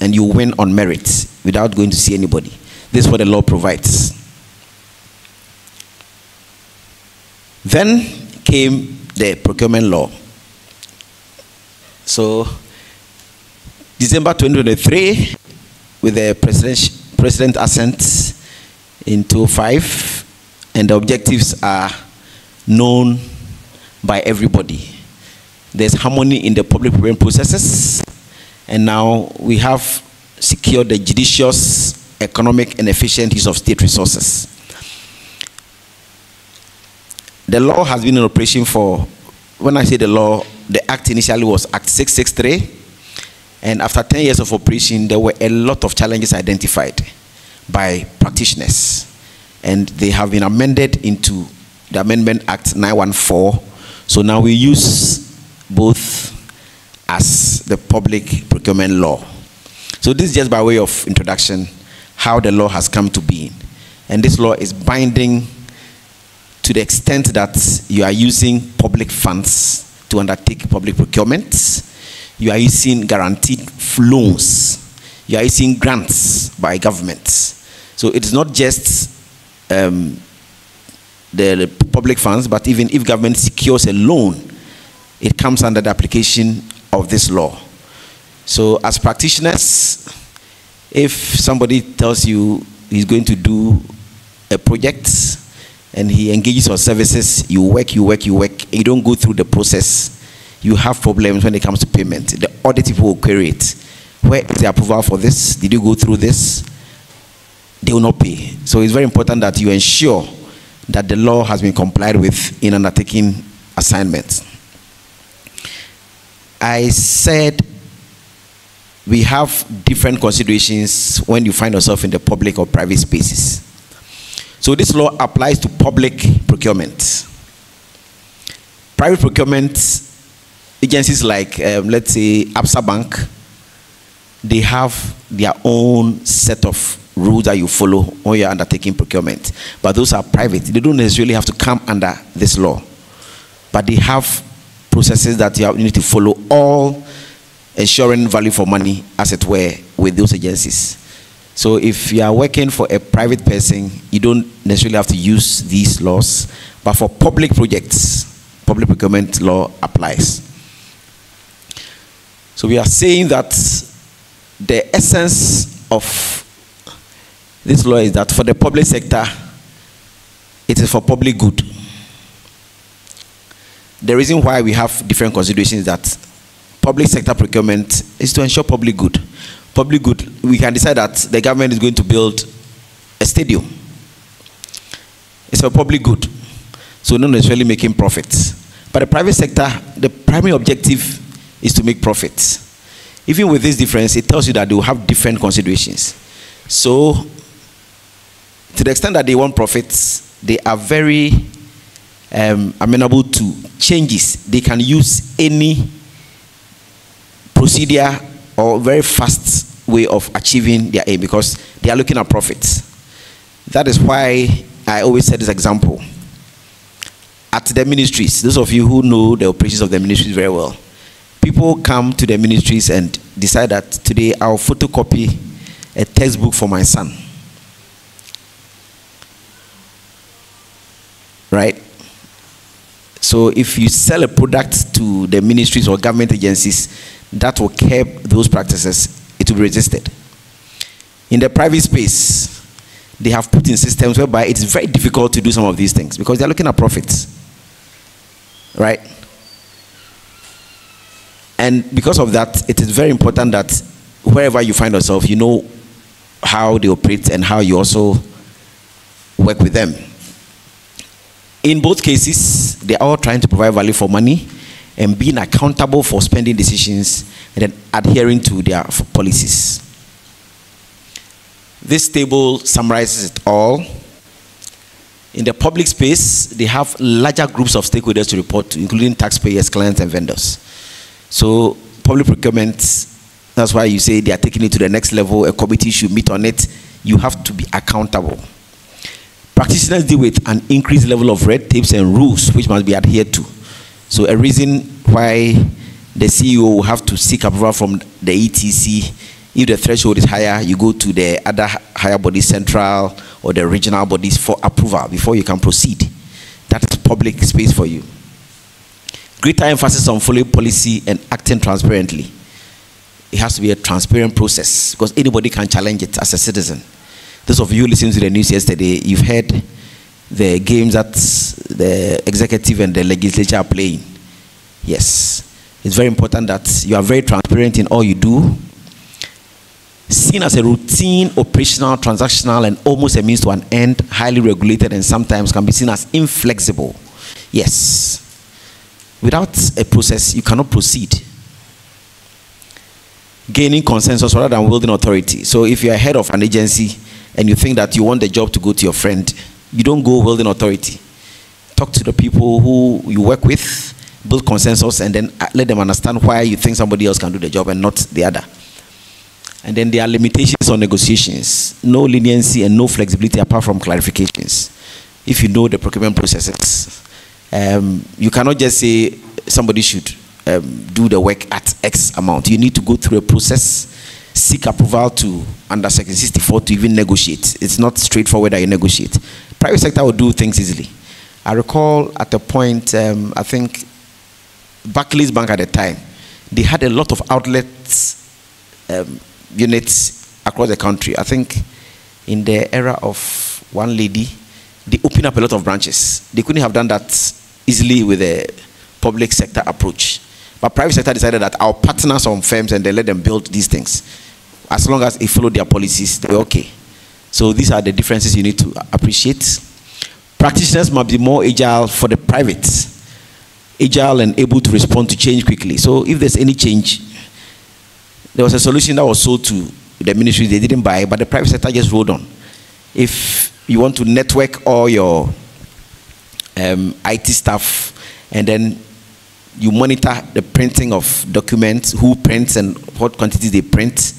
and you win on merit without going to see anybody. This is what the law provides. Then came the procurement law. So, December 2023, with the president, president assent in 2005, and the objectives are known by everybody. There's harmony in the public procurement processes, and now we have secured the judicious, economic, and efficient use of state resources. The law has been in operation for, when I say the law, the act initially was Act 663, and after 10 years of operation, there were a lot of challenges identified by practitioners, and they have been amended into the Amendment Act 914. So now we use both as the public procurement law. So this is just by way of introduction how the law has come to be. And this law is binding to the extent that you are using public funds to undertake public procurement, you are using guaranteed loans, you are using grants by governments. So it's not just um, the public funds, but even if government secures a loan, it comes under the application of this law. So, as practitioners, if somebody tells you he's going to do a project and he engages your services, you work, you work, you work, you don't go through the process, you have problems when it comes to payment. The audit people will query it. Where is the approval for this? Did you go through this? They will not pay. So it's very important that you ensure that the law has been complied with in undertaking assignments. I said we have different considerations when you find yourself in the public or private spaces. So this law applies to public procurement. Private procurement agencies like, um, let's say, Absa Bank, they have their own set of rules that you follow when you're undertaking procurement. But those are private. They don't necessarily have to come under this law. But they have processes that you, need to follow, all ensuring value for money, as it were, with those agencies. So if you are working for a private person, you don't necessarily have to use these laws. But for public projects, public procurement law applies. So we are saying that the essence of this law is that for the public sector, it is for public good the reason why we have different considerations is that public sector procurement is to ensure public good. Public good, we can decide that the government is going to build a stadium. It's for public good. So not necessarily making profits. But the private sector, the primary objective is to make profits. Even with this difference, it tells you that they will have different considerations. So, to the extent that they want profits, they are very um, amenable to changes, they can use any procedure or very fast way of achieving their aim because they are looking at profits. That is why I always say this example. At the ministries, those of you who know the operations of the ministries very well, people come to the ministries and decide that today I'll photocopy a textbook for my son. Right? So if you sell a product to the ministries or government agencies that will curb those practices, it will be resisted. In the private space, they have put in systems whereby it's very difficult to do some of these things because they're looking at profits. Right? And because of that, it is very important that wherever you find yourself, you know how they operate and how you also work with them. In both cases, they are all trying to provide value for money and being accountable for spending decisions and then adhering to their policies. This table summarizes it all. In the public space, they have larger groups of stakeholders to report to, including taxpayers, clients, and vendors. So, public procurement, that's why you say they are taking it to the next level, a committee should meet on it. You have to be accountable. Practitioners deal with an increased level of red tapes and rules which must be adhered to. So a reason why the CEO will have to seek approval from the ETC If the threshold is higher, you go to the other higher body, central or the regional bodies for approval before you can proceed. That is public space for you. Greater emphasis on following policy and acting transparently. It has to be a transparent process because anybody can challenge it as a citizen. Those of you listening to the news yesterday, you've heard the games that the executive and the legislature are playing. Yes. It's very important that you are very transparent in all you do. Seen as a routine, operational, transactional, and almost a means to an end, highly regulated, and sometimes can be seen as inflexible. Yes. Without a process, you cannot proceed. Gaining consensus rather than wielding authority. So if you're head of an agency and you think that you want the job to go to your friend, you don't go wielding authority. Talk to the people who you work with, build consensus, and then uh, let them understand why you think somebody else can do the job and not the other. And then there are limitations on negotiations, no leniency and no flexibility apart from clarifications. If you know the procurement processes, um, you cannot just say somebody should um, do the work at X amount. You need to go through a process, seek approval to under Section 64 to even negotiate. It's not straightforward that you negotiate. Private sector will do things easily. I recall at a point, um, I think Barclays Bank at the time, they had a lot of outlets um, units across the country. I think in the era of one lady, they opened up a lot of branches. They couldn't have done that easily with a public sector approach. But private sector decided that our partners on firms and they let them build these things. As long as they follow their policies, they're okay. So these are the differences you need to appreciate. Practitioners must be more agile for the private, agile and able to respond to change quickly. So if there's any change, there was a solution that was sold to the ministry, they didn't buy, but the private sector just rolled on. If you want to network all your um, IT stuff and then you monitor the printing of documents, who prints and what quantities they print,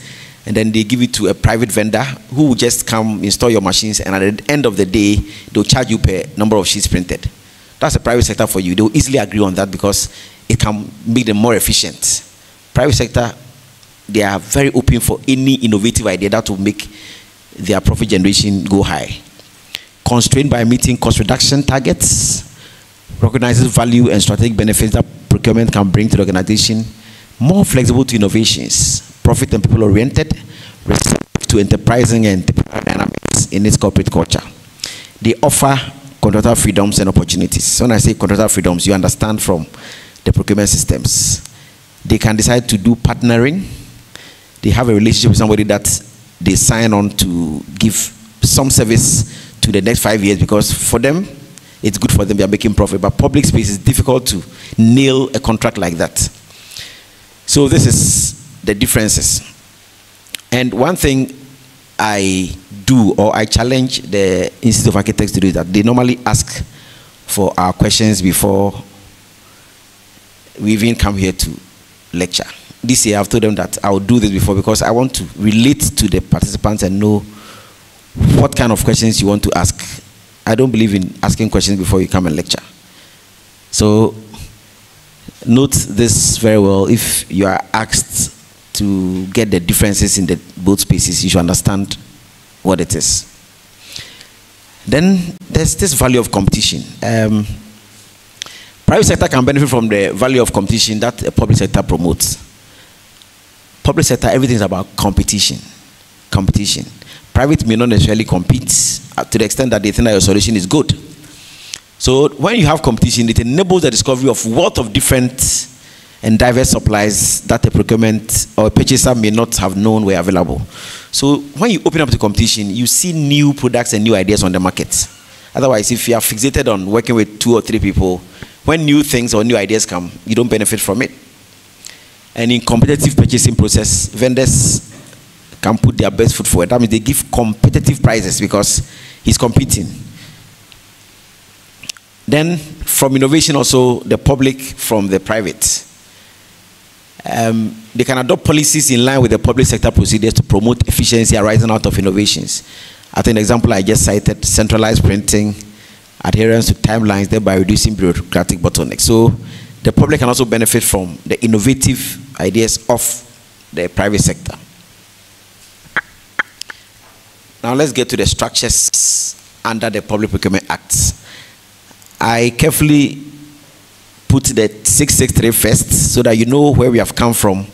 and then they give it to a private vendor who will just come install your machines, and at the end of the day, they'll charge you per number of sheets printed. That's a private sector for you. They'll easily agree on that because it can make them more efficient. Private sector, they are very open for any innovative idea that will make their profit generation go high. Constrained by meeting cost reduction targets, recognizes value and strategic benefits that procurement can bring to the organization, more flexible to innovations, profit and people oriented, receptive to enterprising and dynamics in its corporate culture. They offer contractual freedoms and opportunities. So when I say contractual freedoms, you understand from the procurement systems. They can decide to do partnering. They have a relationship with somebody that they sign on to give some service to the next five years because for them, it's good for them, they are making profit. But public space is difficult to nail a contract like that. So this is the differences. And one thing I do or I challenge the Institute of Architects to do is that they normally ask for our questions before we even come here to lecture. This year I've told them that I will do this before because I want to relate to the participants and know what kind of questions you want to ask I don't believe in asking questions before you come and lecture. So note this very well. If you are asked to get the differences in the both spaces, you should understand what it is. Then there's this value of competition. Um, private sector can benefit from the value of competition that the public sector promotes. Public sector, everything is about competition. Competition. Private may not necessarily compete uh, to the extent that they think that your solution is good. So when you have competition, it enables the discovery of wealth of different and diverse supplies that a procurement or a purchaser may not have known were available. So when you open up the competition, you see new products and new ideas on the market. Otherwise, if you are fixated on working with two or three people, when new things or new ideas come, you don't benefit from it. And in competitive purchasing process, vendors can put their best foot forward. That means they give competitive prices because he's competing. Then, from innovation, also the public from the private. Um, they can adopt policies in line with the public sector procedures to promote efficiency arising out of innovations. I think the example I just cited centralized printing, adherence to timelines, thereby reducing bureaucratic bottlenecks. So, the public can also benefit from the innovative ideas of the private sector. Now let's get to the structures under the Public Procurement Act. I carefully put the 663 first so that you know where we have come from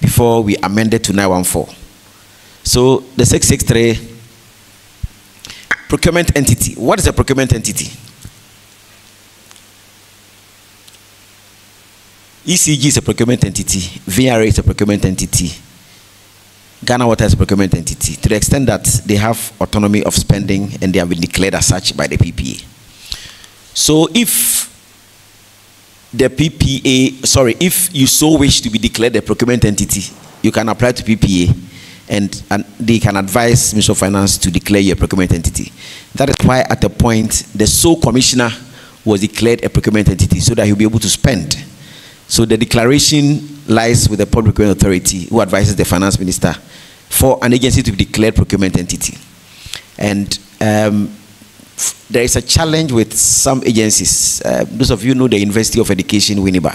before we amended to 914. So the 663 procurement entity. What is a procurement entity? ECG is a procurement entity, VRA is a procurement entity, Ghana Water is a procurement entity to the extent that they have autonomy of spending and they have been declared as such by the PPA. So if the PPA, sorry, if you so wish to be declared a procurement entity, you can apply to PPA and, and they can advise Minister of Finance to declare you a procurement entity. That is why at the point the sole commissioner was declared a procurement entity so that he'll be able to spend. So the declaration lies with the Public Procurement Authority who advises the finance minister for an agency to be declared procurement entity. And um, there is a challenge with some agencies. Uh, those of you know the University of Education, Winneba.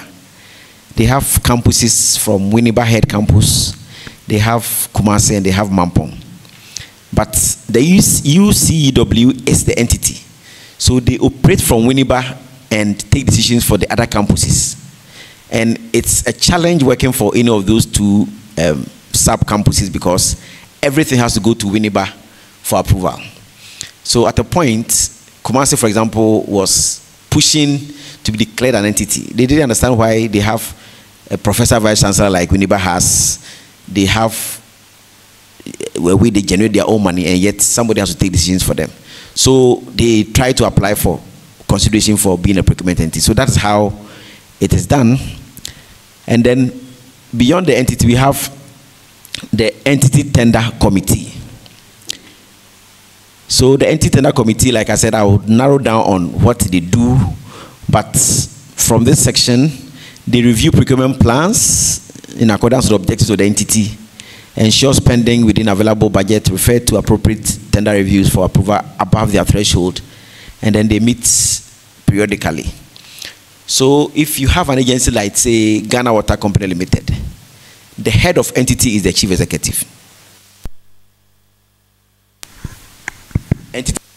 They have campuses from Winneba Head Campus, they have Kumasi, and they have Mampong. But the UCEW is the entity. So they operate from Winneba and take decisions for the other campuses. And it's a challenge working for any of those two um, sub campuses because everything has to go to Winneba for approval. So at a point, Kumasi, for example, was pushing to be declared an entity. They didn't understand why they have a professor vice chancellor like Winneba has. They have where they generate their own money, and yet somebody has to take decisions for them. So they try to apply for consideration for being a procurement entity. So that's how it is done. And then beyond the entity, we have the entity tender committee. So the entity tender committee, like I said, I will narrow down on what they do, but from this section, they review procurement plans in accordance with the objectives of the entity, ensure spending within available budget, refer to appropriate tender reviews for approval above their threshold, and then they meet periodically. So if you have an agency like, say, Ghana Water Company Limited, the head of entity is the chief executive. Entity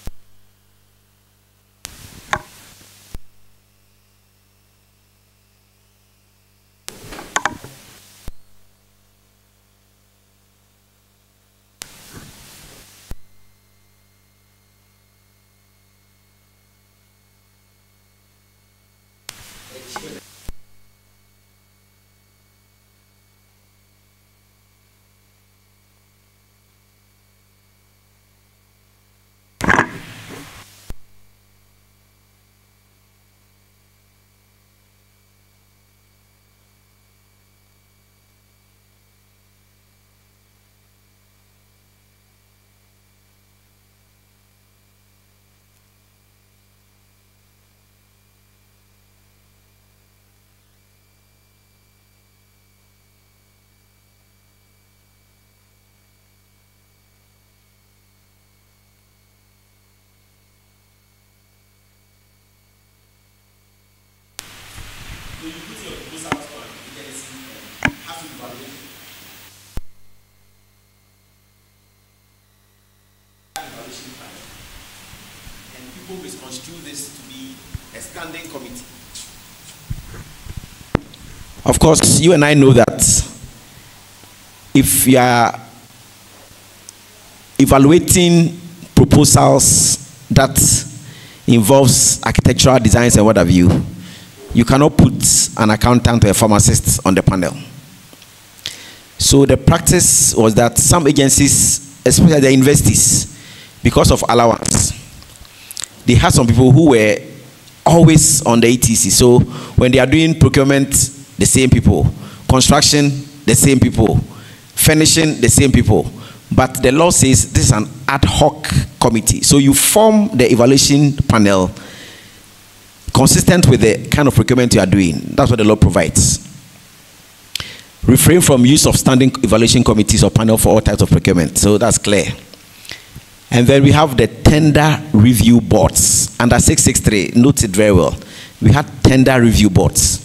this to be a standing committee. Of course, you and I know that if you are evaluating proposals that involves architectural designs and what have you, you cannot put an accountant or a pharmacist on the panel. So the practice was that some agencies, especially the universities, because of allowance, they had some people who were always on the ATC. So when they are doing procurement, the same people. Construction, the same people. Finishing, the same people. But the law says this is an ad hoc committee. So you form the evaluation panel consistent with the kind of procurement you are doing. That's what the law provides. Refrain from use of standing evaluation committees or panel for all types of procurement. So that's clear. And then we have the tender review boards under 663. Note it very well. We had tender review boards.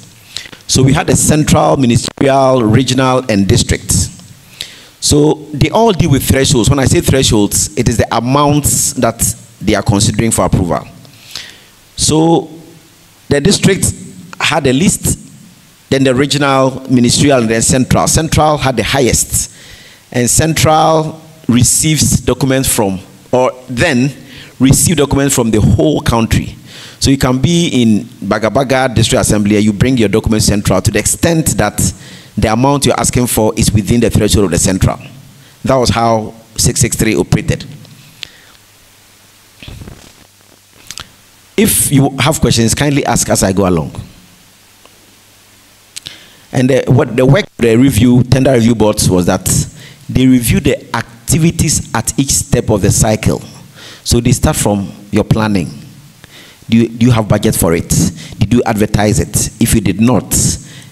So we had the central, ministerial, regional, and district. So they all deal with thresholds. When I say thresholds, it is the amounts that they are considering for approval. So the district had a list, then the regional, ministerial, and then central. Central had the highest, and central receives documents from, or then receive documents from the whole country. So you can be in Bagabaga District Assembly, you bring your documents central to the extent that the amount you're asking for is within the threshold of the central. That was how 663 operated. If you have questions, kindly ask as I go along. And the, what the work the review, tender review boards was that they review the activities at each step of the cycle. So they start from your planning. Do you, do you have budget for it? Did you advertise it? If you did not,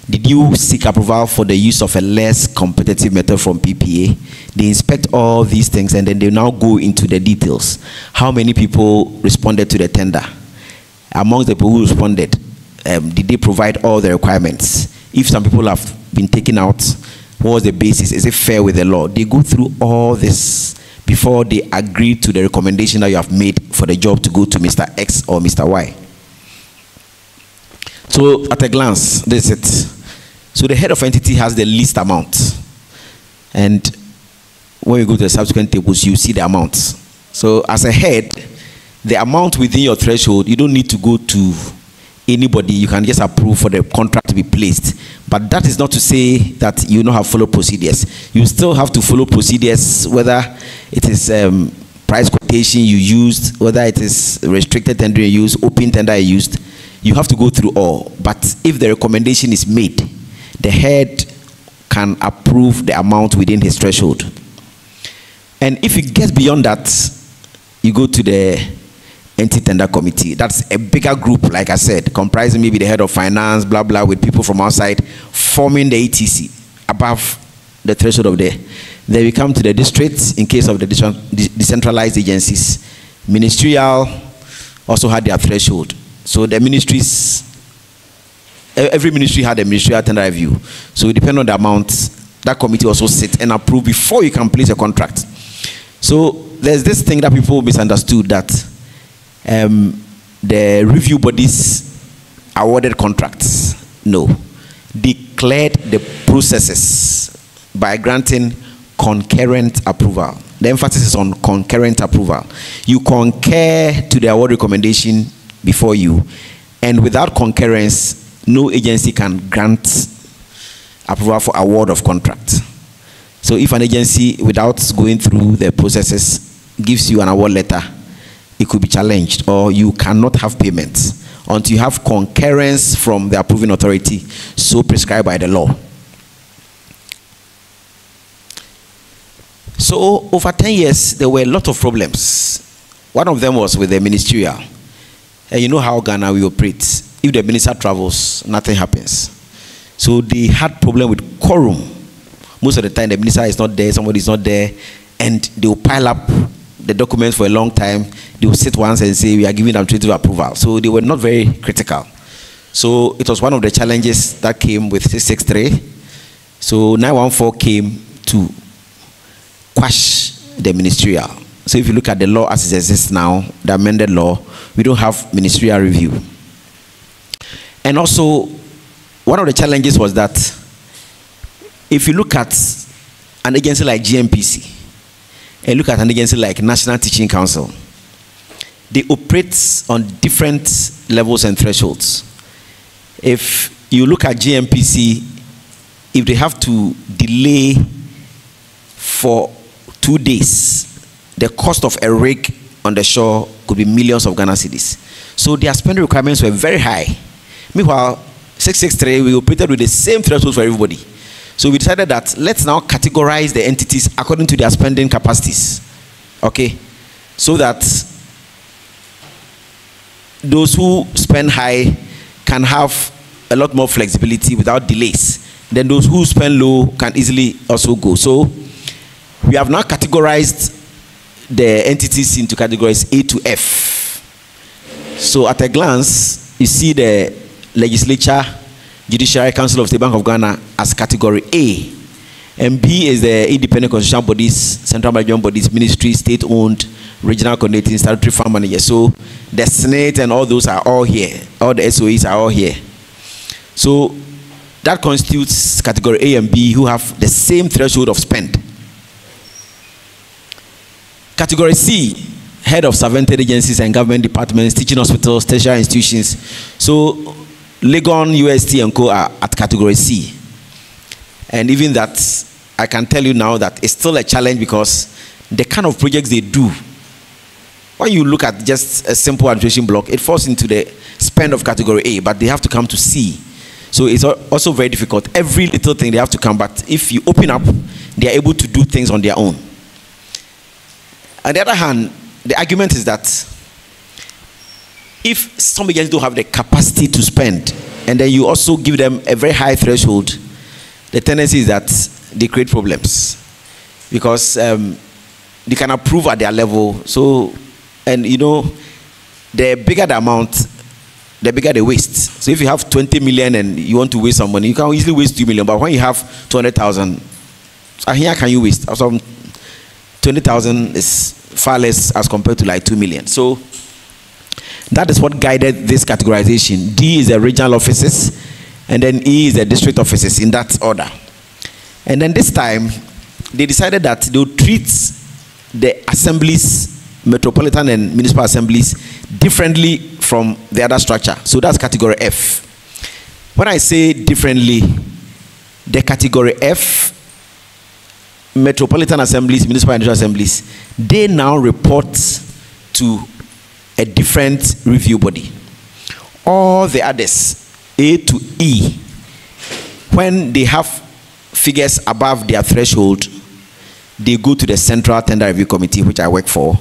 did you seek approval for the use of a less competitive method from PPA? They inspect all these things and then they now go into the details. How many people responded to the tender? Among the people who responded, um, did they provide all the requirements? If some people have been taken out, what was the basis? Is it fair with the law? They go through all this before they agree to the recommendation that you have made for the job to go to Mr. X or Mr. Y. So, at a glance, this is it. So the head of entity has the least amount. And when you go to the subsequent tables, you see the amounts. So as a head, the amount within your threshold, you don't need to go to anybody. You can just approve for the contract to be placed. But that is not to say that you don't have follow procedures. You still have to follow procedures, whether it is um, price quotation you used, whether it is restricted tender you used, open tender you used. You have to go through all. But if the recommendation is made, the head can approve the amount within his threshold. And if it gets beyond that, you go to the entity tender committee. That's a bigger group, like I said, comprising maybe the head of finance, blah, blah, with people from outside, forming the ETC above the threshold of the. Then we come to the districts in case of the decentralized agencies. Ministerial also had their threshold. So the ministries every ministry had a ministerial tender review. So depending on the amount, that committee also sit and approve before you can place a contract. So there's this thing that people misunderstood that um, the review bodies awarded contracts. No. Declared the processes by granting concurrent approval. The emphasis is on concurrent approval. You concur to the award recommendation before you, and without concurrence, no agency can grant approval for award of contract. So if an agency, without going through the processes, gives you an award letter, it could be challenged or you cannot have payments until you have concurrence from the approving authority so prescribed by the law. So over 10 years, there were a lot of problems. One of them was with the ministerial. And you know how Ghana we operate if the minister travels, nothing happens. So they had problem with quorum. Most of the time, the minister is not there, somebody is not there, and they will pile up the documents for a long time. They will sit once and say, we are giving them administrative approval. So they were not very critical. So it was one of the challenges that came with 663. So 914 came to quash the ministerial. So if you look at the law as it exists now, the amended law, we don't have ministerial review. And also, one of the challenges was that if you look at an agency like GNPC and look at an agency like National Teaching Council, they operate on different levels and thresholds. If you look at GNPC, if they have to delay for two days, the cost of a rig on the shore could be millions of Ghana cedis. So their spending requirements were very high. Meanwhile, 663, we operated with the same thresholds for everybody. So we decided that let's now categorize the entities according to their spending capacities. Okay? So that those who spend high can have a lot more flexibility without delays. Then those who spend low can easily also go. So we have now categorized the entities into categories A to F. So at a glance, you see the Legislature, Judiciary Council of the Bank of Ghana as category A. And B is the independent constitutional bodies, central management bodies, ministry, state-owned, regional coordinating, statutory farm managers. So the Senate and all those are all here. All the SOEs are all here. So that constitutes category A and B who have the same threshold of spend. Category C, head of surveillance agencies and government departments, teaching hospitals, tertiary institutions. So Legon, UST, and Co are at category C. And even that, I can tell you now that it's still a challenge because the kind of projects they do, when you look at just a simple administration block, it falls into the spend of category A, but they have to come to C. So it's also very difficult. Every little thing they have to come, but if you open up, they are able to do things on their own. On the other hand, the argument is that if some agents don't have the capacity to spend, and then you also give them a very high threshold, the tendency is that they create problems because um, they can approve at their level. So, and you know, the bigger the amount, the bigger the waste. So if you have 20 million and you want to waste some money, you can easily waste 2 million. But when you have 200,000, so here can you waste? So 20,000 is far less as compared to like 2 million. So that is what guided this categorization. D is the regional offices, and then E is the district offices in that order. And then this time, they decided that they would treat the assemblies, metropolitan and municipal assemblies, differently from the other structure. So that's category F. When I say differently, the category F metropolitan assemblies, municipal and assemblies, they now report to a different review body. All the others, A to E, when they have figures above their threshold, they go to the Central Tender Review Committee, which I work for,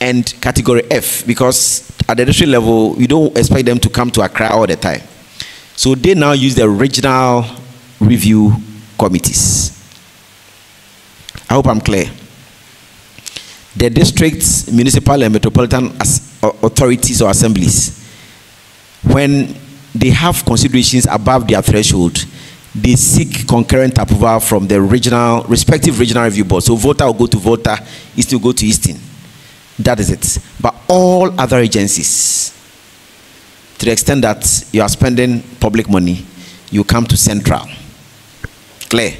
and category F, because at the district level, you don't expect them to come to Accra all the time. So they now use the regional review committees. I hope I'm clear. The districts, municipal, and metropolitan uh, authorities or assemblies, when they have considerations above their threshold, they seek concurrent approval from the regional, respective regional review board. So Volta will go to Volta, Eastern will go to Eastern. That is it. But all other agencies, to the extent that you are spending public money, you come to Central. Clear?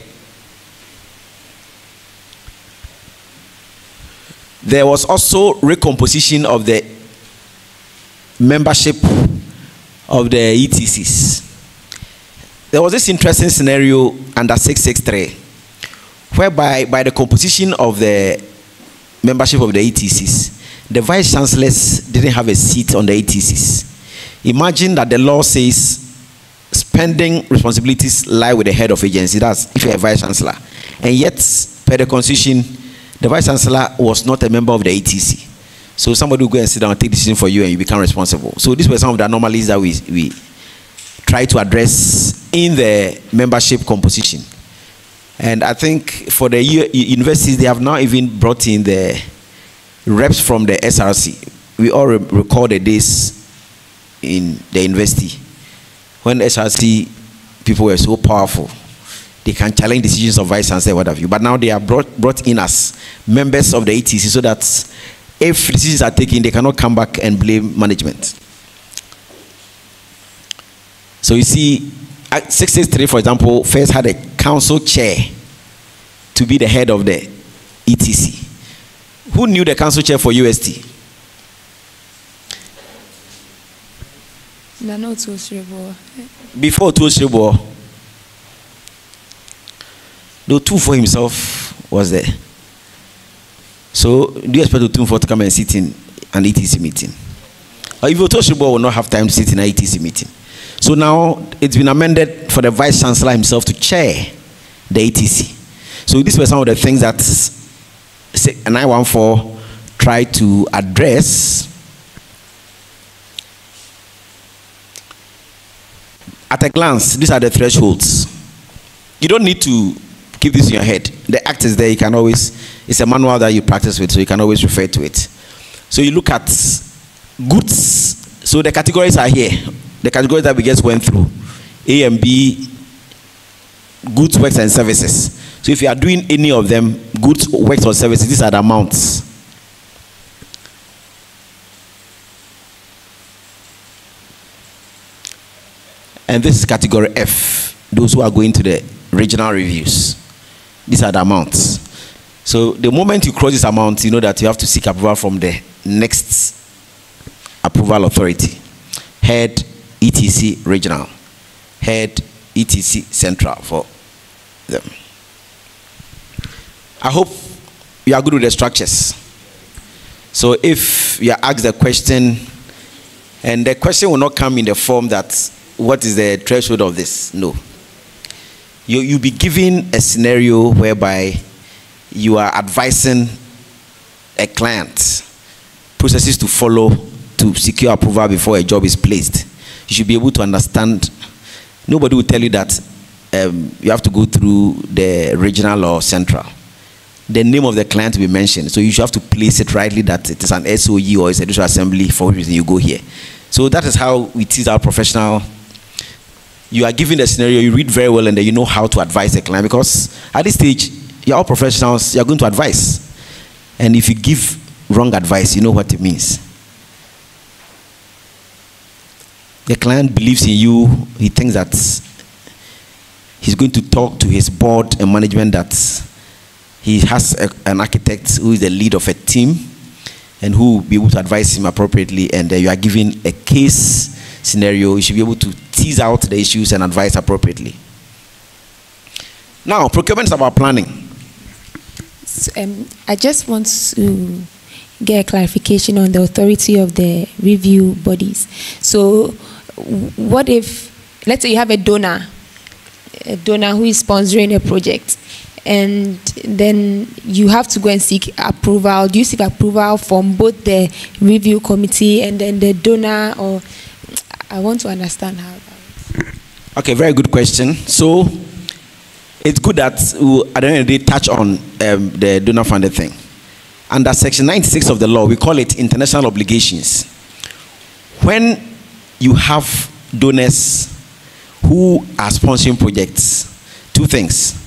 There was also recomposition of the membership of the ETCs. There was this interesting scenario under 663, whereby by the composition of the membership of the ETCs, the vice chancellors didn't have a seat on the ETCs. Imagine that the law says spending responsibilities lie with the head of agency. That's if you're a vice chancellor. And yet, per the constitution, the vice chancellor was not a member of the ATC. So somebody will go and sit down and take decision for you and you become responsible. So these were some of the anomalies that we, we try to address in the membership composition. And I think for the universities, they have now even brought in the reps from the SRC. We all re- recorded this in the university when SRC people were so powerful they can challenge decisions of vice chancellor, what have you. But now they are brought, brought in as members of the ETC so that if decisions are taken, they cannot come back and blame management. So you see, 663, for example, first had a council chair to be the head of the ETC. Who knew the council chair for UST? Before Tuosribo, Otumfuo himself was there. So do you expect Otumfuo to come and sit in an ETC meeting? Or if Otoshibo will not have time to sit in an ETC meeting. So now it's been amended for the vice chancellor himself to chair the ETC. So these were some of the things that 914 tried to address. At a glance, these are the thresholds. You don't need to keep this in your head. The act is there. You can always, it's a manual that you practice with, so you can always refer to it. So you look at goods. So the categories are here. The categories that we just went through A and B, goods, works, and services. So if you are doing any of them, goods, works, or services, these are the amounts. And this is category F, those who are going to the regional reviews. These are the amounts. So the moment you cross this amount, you know that you have to seek approval from the next approval authority. Head ETC regional, head ETC central for them. I hope you are good with the structures. So if you are asked a question, and the question will not come in the form that what is the threshold of this? No. You, you'll be given a scenario whereby you are advising a client processes to follow to secure approval before a job is placed. You should be able to understand. Nobody will tell you that um, you have to go through the regional or central. The name of the client will be mentioned, so you should have to place it rightly that it is an SOE or it's a district assembly for which reason you go here. So that is how we teach our professional you are given the scenario, you read very well, and then you know how to advise a client because at this stage, you're all professionals, you're going to advise. And if you give wrong advice, you know what it means. The client believes in you, he thinks that he's going to talk to his board and management that he has a, an architect who is the lead of a team and who will be able to advise him appropriately, and uh, you are given a case scenario, you should be able to tease out the issues and advise appropriately. Now, procurement is about planning. So, um, I just want to get a clarification on the authority of the review bodies. So, what if, let's say you have a donor, a donor who is sponsoring a project, and then you have to go and seek approval. Do you seek approval from both the review committee and then the donor, or I want to understand how that works. Okay, very good question. So it's good that we, at the end of the day, touch on um, the donor funded thing. Under Section 96 of the law, we call it international obligations. When you have donors who are sponsoring projects, two things.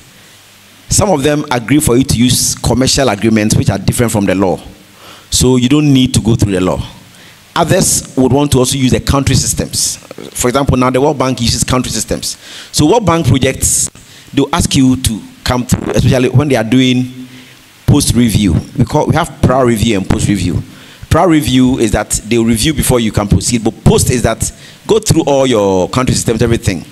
Some of them agree for you to use commercial agreements which are different from the law. So you don't need to go through the law. Others would want to also use the country systems. For example, now the World Bank uses country systems. So World Bank projects, they'll ask you to come through, especially when they are doing post review. We we have prior review and post review. Prior review is that they'll review before you can proceed, but post is that go through all your country systems, everything.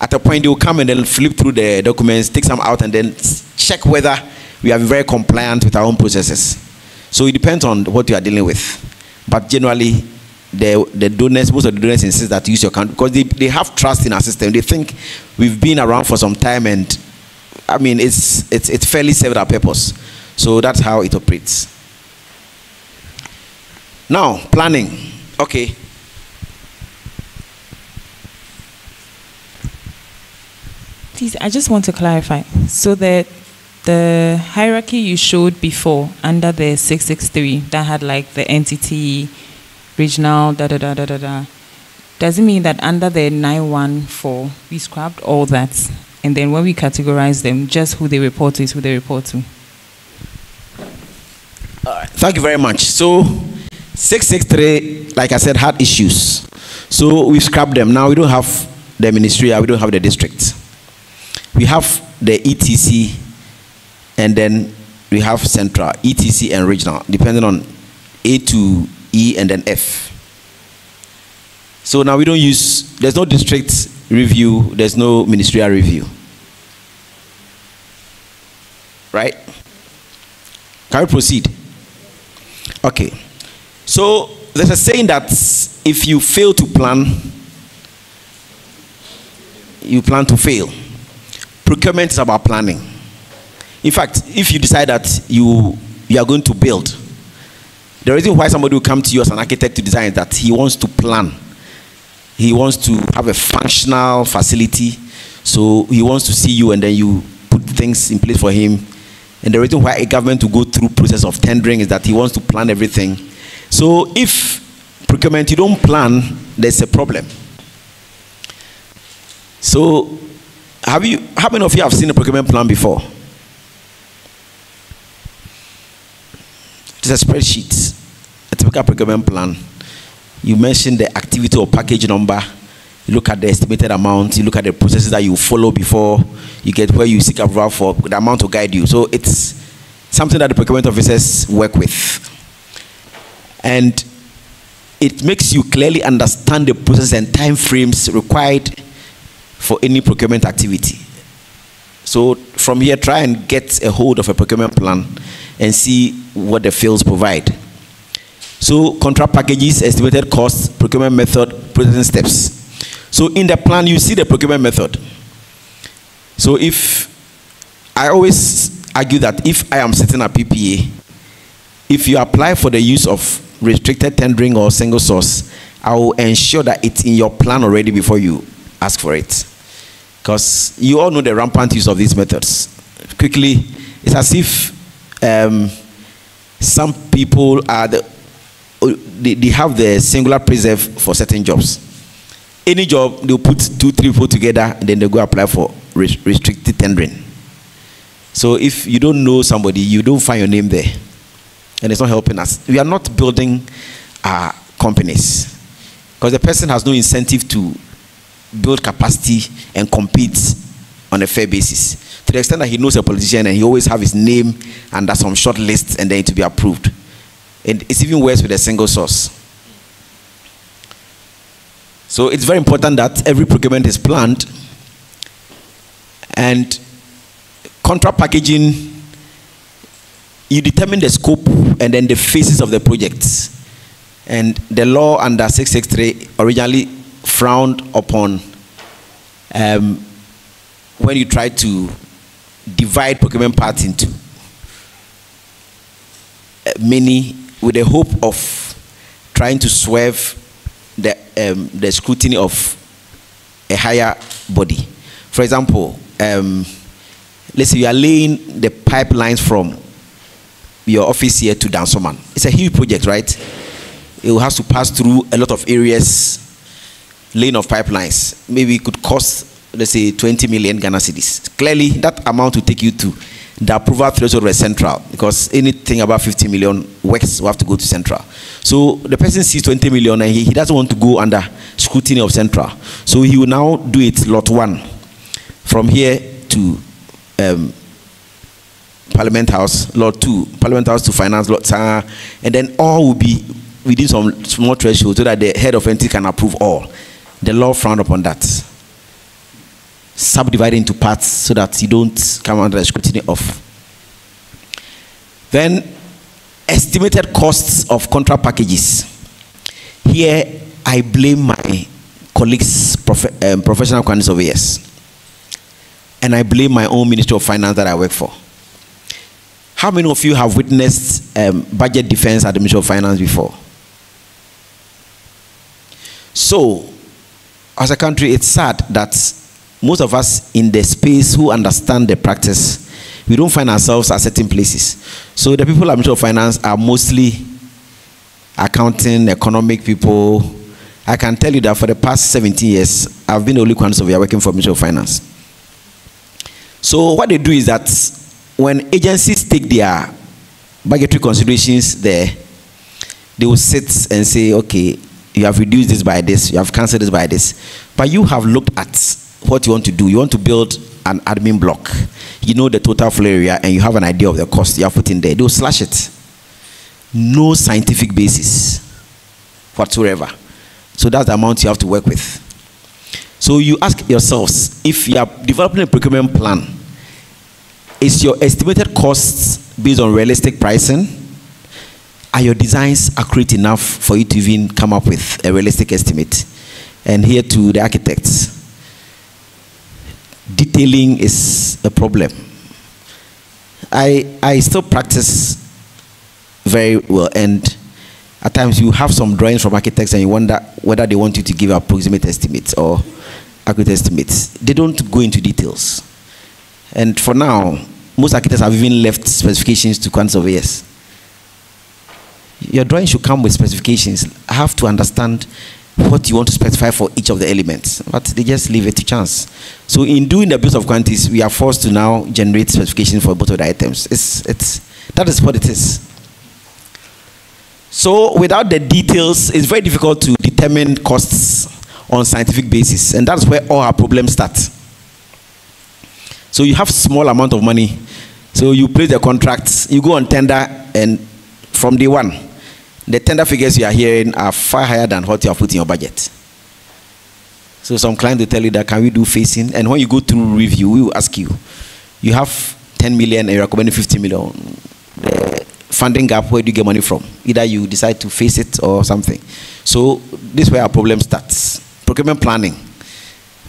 At a point, they will come and then flip through the documents, take some out, and then check whether we are very compliant with our own processes. So it depends on what you are dealing with. But generally, the, the donors, most of the donors insist that use your account because they, they have trust in our system. They think we've been around for some time and I mean, it's, it's, it's fairly served our purpose. So that's how it operates. Now, planning. Okay. Please, I just want to clarify. So that the hierarchy you showed before under the 663 that had like the entity, regional, da da da da da da, does it mean that under the 914 we scrapped all that? And then when we categorize them, just who they report to is who they report to? Thank you very much. So, 663, like I said, had issues. So, we scrapped them. Now, we don't have the ministry, we don't have the district. We have the ETC and then we have central, ETC, and regional, depending on A to E and then F. So now we don't use, there's no district review, there's no ministerial review. Right? Can we proceed? Okay. So there's a saying that if you fail to plan, you plan to fail. Procurement is about planning. In fact, if you decide that you, you are going to build, the reason why somebody will come to you as an architect to design is that he wants to plan. He wants to have a functional facility. So he wants to see you and then you put things in place for him. And the reason why a government to go through process of tendering is that he wants to plan everything. So if procurement you don't plan, there's a problem. So have you how many of you have seen a procurement plan before? Is a spreadsheet, a typical procurement plan. You mention the activity or package number. You look at the estimated amount. You look at the processes that you follow before you get where you seek approval for the amount to guide you. So it's something that the procurement officers work with. And it makes you clearly understand the process and time frames required for any procurement activity. So from here, try and get a hold of a procurement plan and see what the fields provide. So contract packages, estimated costs, procurement method, processing steps. So in the plan, you see the procurement method. So if I always argue that if I am setting a PPA, if you apply for the use of restricted tendering or single source, I will ensure that it's in your plan already before you ask for it. Because you all know the rampant use of these methods. Quickly, it's as if um, some people are the, they, they have the singular preserve for certain jobs. Any job, they'll put two, three people together, and then they go apply for restricted tendering. So if you don't know somebody, you don't find your name there and it's not helping us. We are not building our companies because the person has no incentive to build capacity and compete on a fair basis. To the extent that he knows a politician and he always have his name under some short list and then to be approved. And it's even worse with a single source. So it's very important that every procurement is planned and contract packaging you determine the scope and then the phases of the projects. And the law under 663 originally frowned upon um, when you try to divide procurement parts into uh, many with the hope of trying to swerve the, um, the scrutiny of a higher body. For example, um, let's say you are laying the pipelines from your office here to Dansoman. It's a huge project, right? It will have to pass through a lot of areas, lane of pipelines. Maybe it could cost, let's say, 20 million Ghana cedis. Clearly, that amount will take you to the approval threshold of central because anything above 50 million works will have to go to central. So the person sees 20 million and he, he doesn't want to go under scrutiny of central. So he will now do it lot one from here to um, Parliament House, Lot 2, Parliament House to Finance, Lot uh, and then all will be within some small threshold so that the head of entity can approve all. The law frowned upon that. Subdivide into parts so that you don't come under the scrutiny of. Then, estimated costs of contract packages. Here, I blame my colleagues, prof- um, professional quantity surveyors. And I blame my own Ministry of Finance that I work for. How many of you have witnessed um, budget defense at the Ministry of Finance before? So, as a country, it's sad that most of us in the space who understand the practice, we don't find ourselves at certain places. So, the people at Ministry of Finance are mostly accounting, economic people. I can tell you that for the past 17 years, I've been the only surveyor working for Ministry of Finance. So, what they do is that when agencies take their budgetary considerations there, they will sit and say, okay, you have reduced this by this, you have cancelled this by this. But you have looked at what you want to do. You want to build an admin block. You know the total floor area and you have an idea of the cost you have put in there. They'll slash it. No scientific basis whatsoever. So that's the amount you have to work with. So you ask yourselves if you are developing a procurement plan is your estimated costs based on realistic pricing? Are your designs accurate enough for you to even come up with a realistic estimate? And here to the architects, detailing is a problem. I, I still practice very well, and at times you have some drawings from architects and you wonder whether they want you to give approximate estimates or accurate estimates. They don't go into details. And for now, most architects have even left specifications to quantity surveyors. Your drawing should come with specifications. I have to understand what you want to specify for each of the elements, but they just leave it to chance. So in doing the abuse of quantities, we are forced to now generate specification for both of the items. It's, it's, that is what it is. So without the details, it's very difficult to determine costs on scientific basis, and that's where all our problems start. So you have small amount of money, so you place the contracts, you go on tender, and from day one, the tender figures you are hearing are far higher than what you have put in your budget. So some client will tell you that can we do facing? and when you go through review, we will ask you, you have 10 million and you're recommending 50 million. The funding gap, where do you get money from? Either you decide to face it or something. So this is where our problem starts. Procurement planning,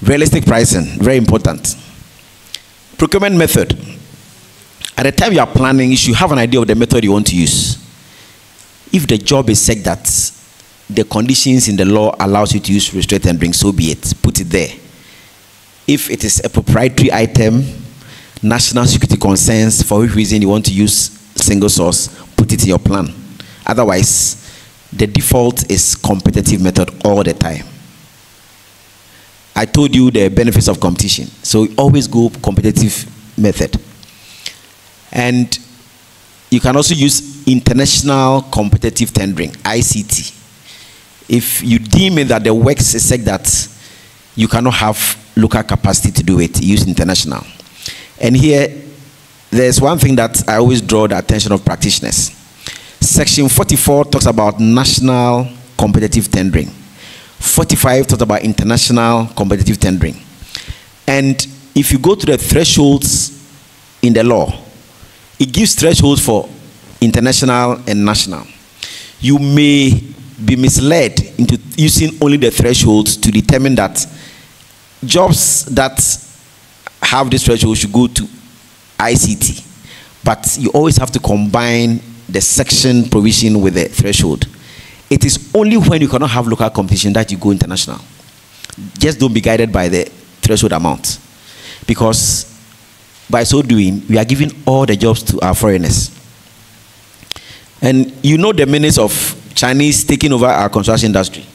realistic pricing, very important. Procurement method. At the time you are planning, you should have an idea of the method you want to use. If the job is such that the conditions in the law allows you to use restraint and bring, so be it. Put it there. If it is a proprietary item, national security concerns, for which reason you want to use single source, put it in your plan. Otherwise, the default is competitive method all the time. I told you the benefits of competition. So always go competitive method. And you can also use international competitive tendering, ICT. If you deem it that the works is such that you cannot have local capacity to do it, use international. And here, there's one thing that I always draw the attention of practitioners. Section 44 talks about national competitive tendering. 45 talks about international competitive tendering. And if you go to the thresholds in the law, it gives thresholds for international and national. You may be misled into using only the thresholds to determine that jobs that have this threshold should go to ICT. But you always have to combine the section provision with the threshold. It is only when you cannot have local competition that you go international. Just don't be guided by the threshold amount. Because by so doing, we are giving all the jobs to our foreigners. And you know the menace of Chinese taking over our construction industry.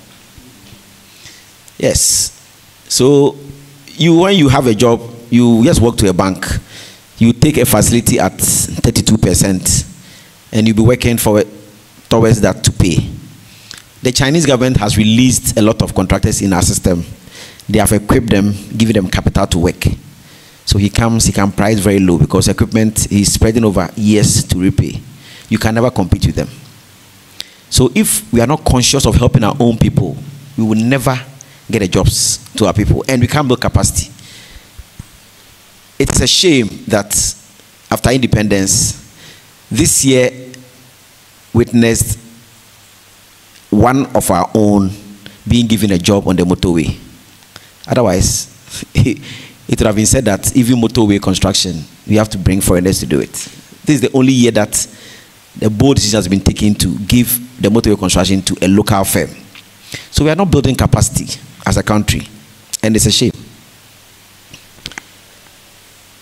Yes. So you when you have a job, you just walk to a bank, you take a facility at 32%, and you'll be working for towards that to pay. The Chinese government has released a lot of contractors in our system. They have equipped them, given them capital to work. So he comes, he can price very low because equipment is spreading over years to repay. You can never compete with them. So if we are not conscious of helping our own people, we will never get the jobs to our people and we can't build capacity. It's a shame that after independence, this year witnessed one of our own being given a job on the motorway. Otherwise, it would have been said that even motorway construction, we have to bring foreigners to do it. This is the only year that the bold decision has been taken to give the motorway construction to a local firm. So we are not building capacity as a country, and it's a shame.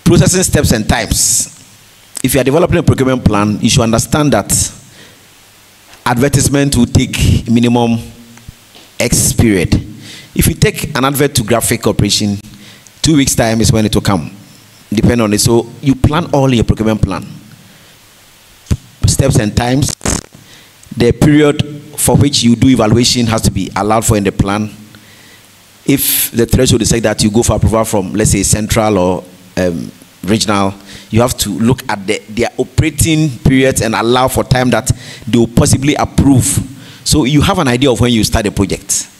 Processing steps and times. If you are developing a procurement plan, you should understand that advertisement will take minimum X period. If you take an advert to graphic operation, two weeks' time is when it will come, depend on it. So you plan all your procurement plan. Steps and times. The period for which you do evaluation has to be allowed for in the plan. If the threshold is like that, you go for approval from, let's say, central or um, regional, you have to look at the, their operating periods and allow for time that they will possibly approve. So you have an idea of when you start a project.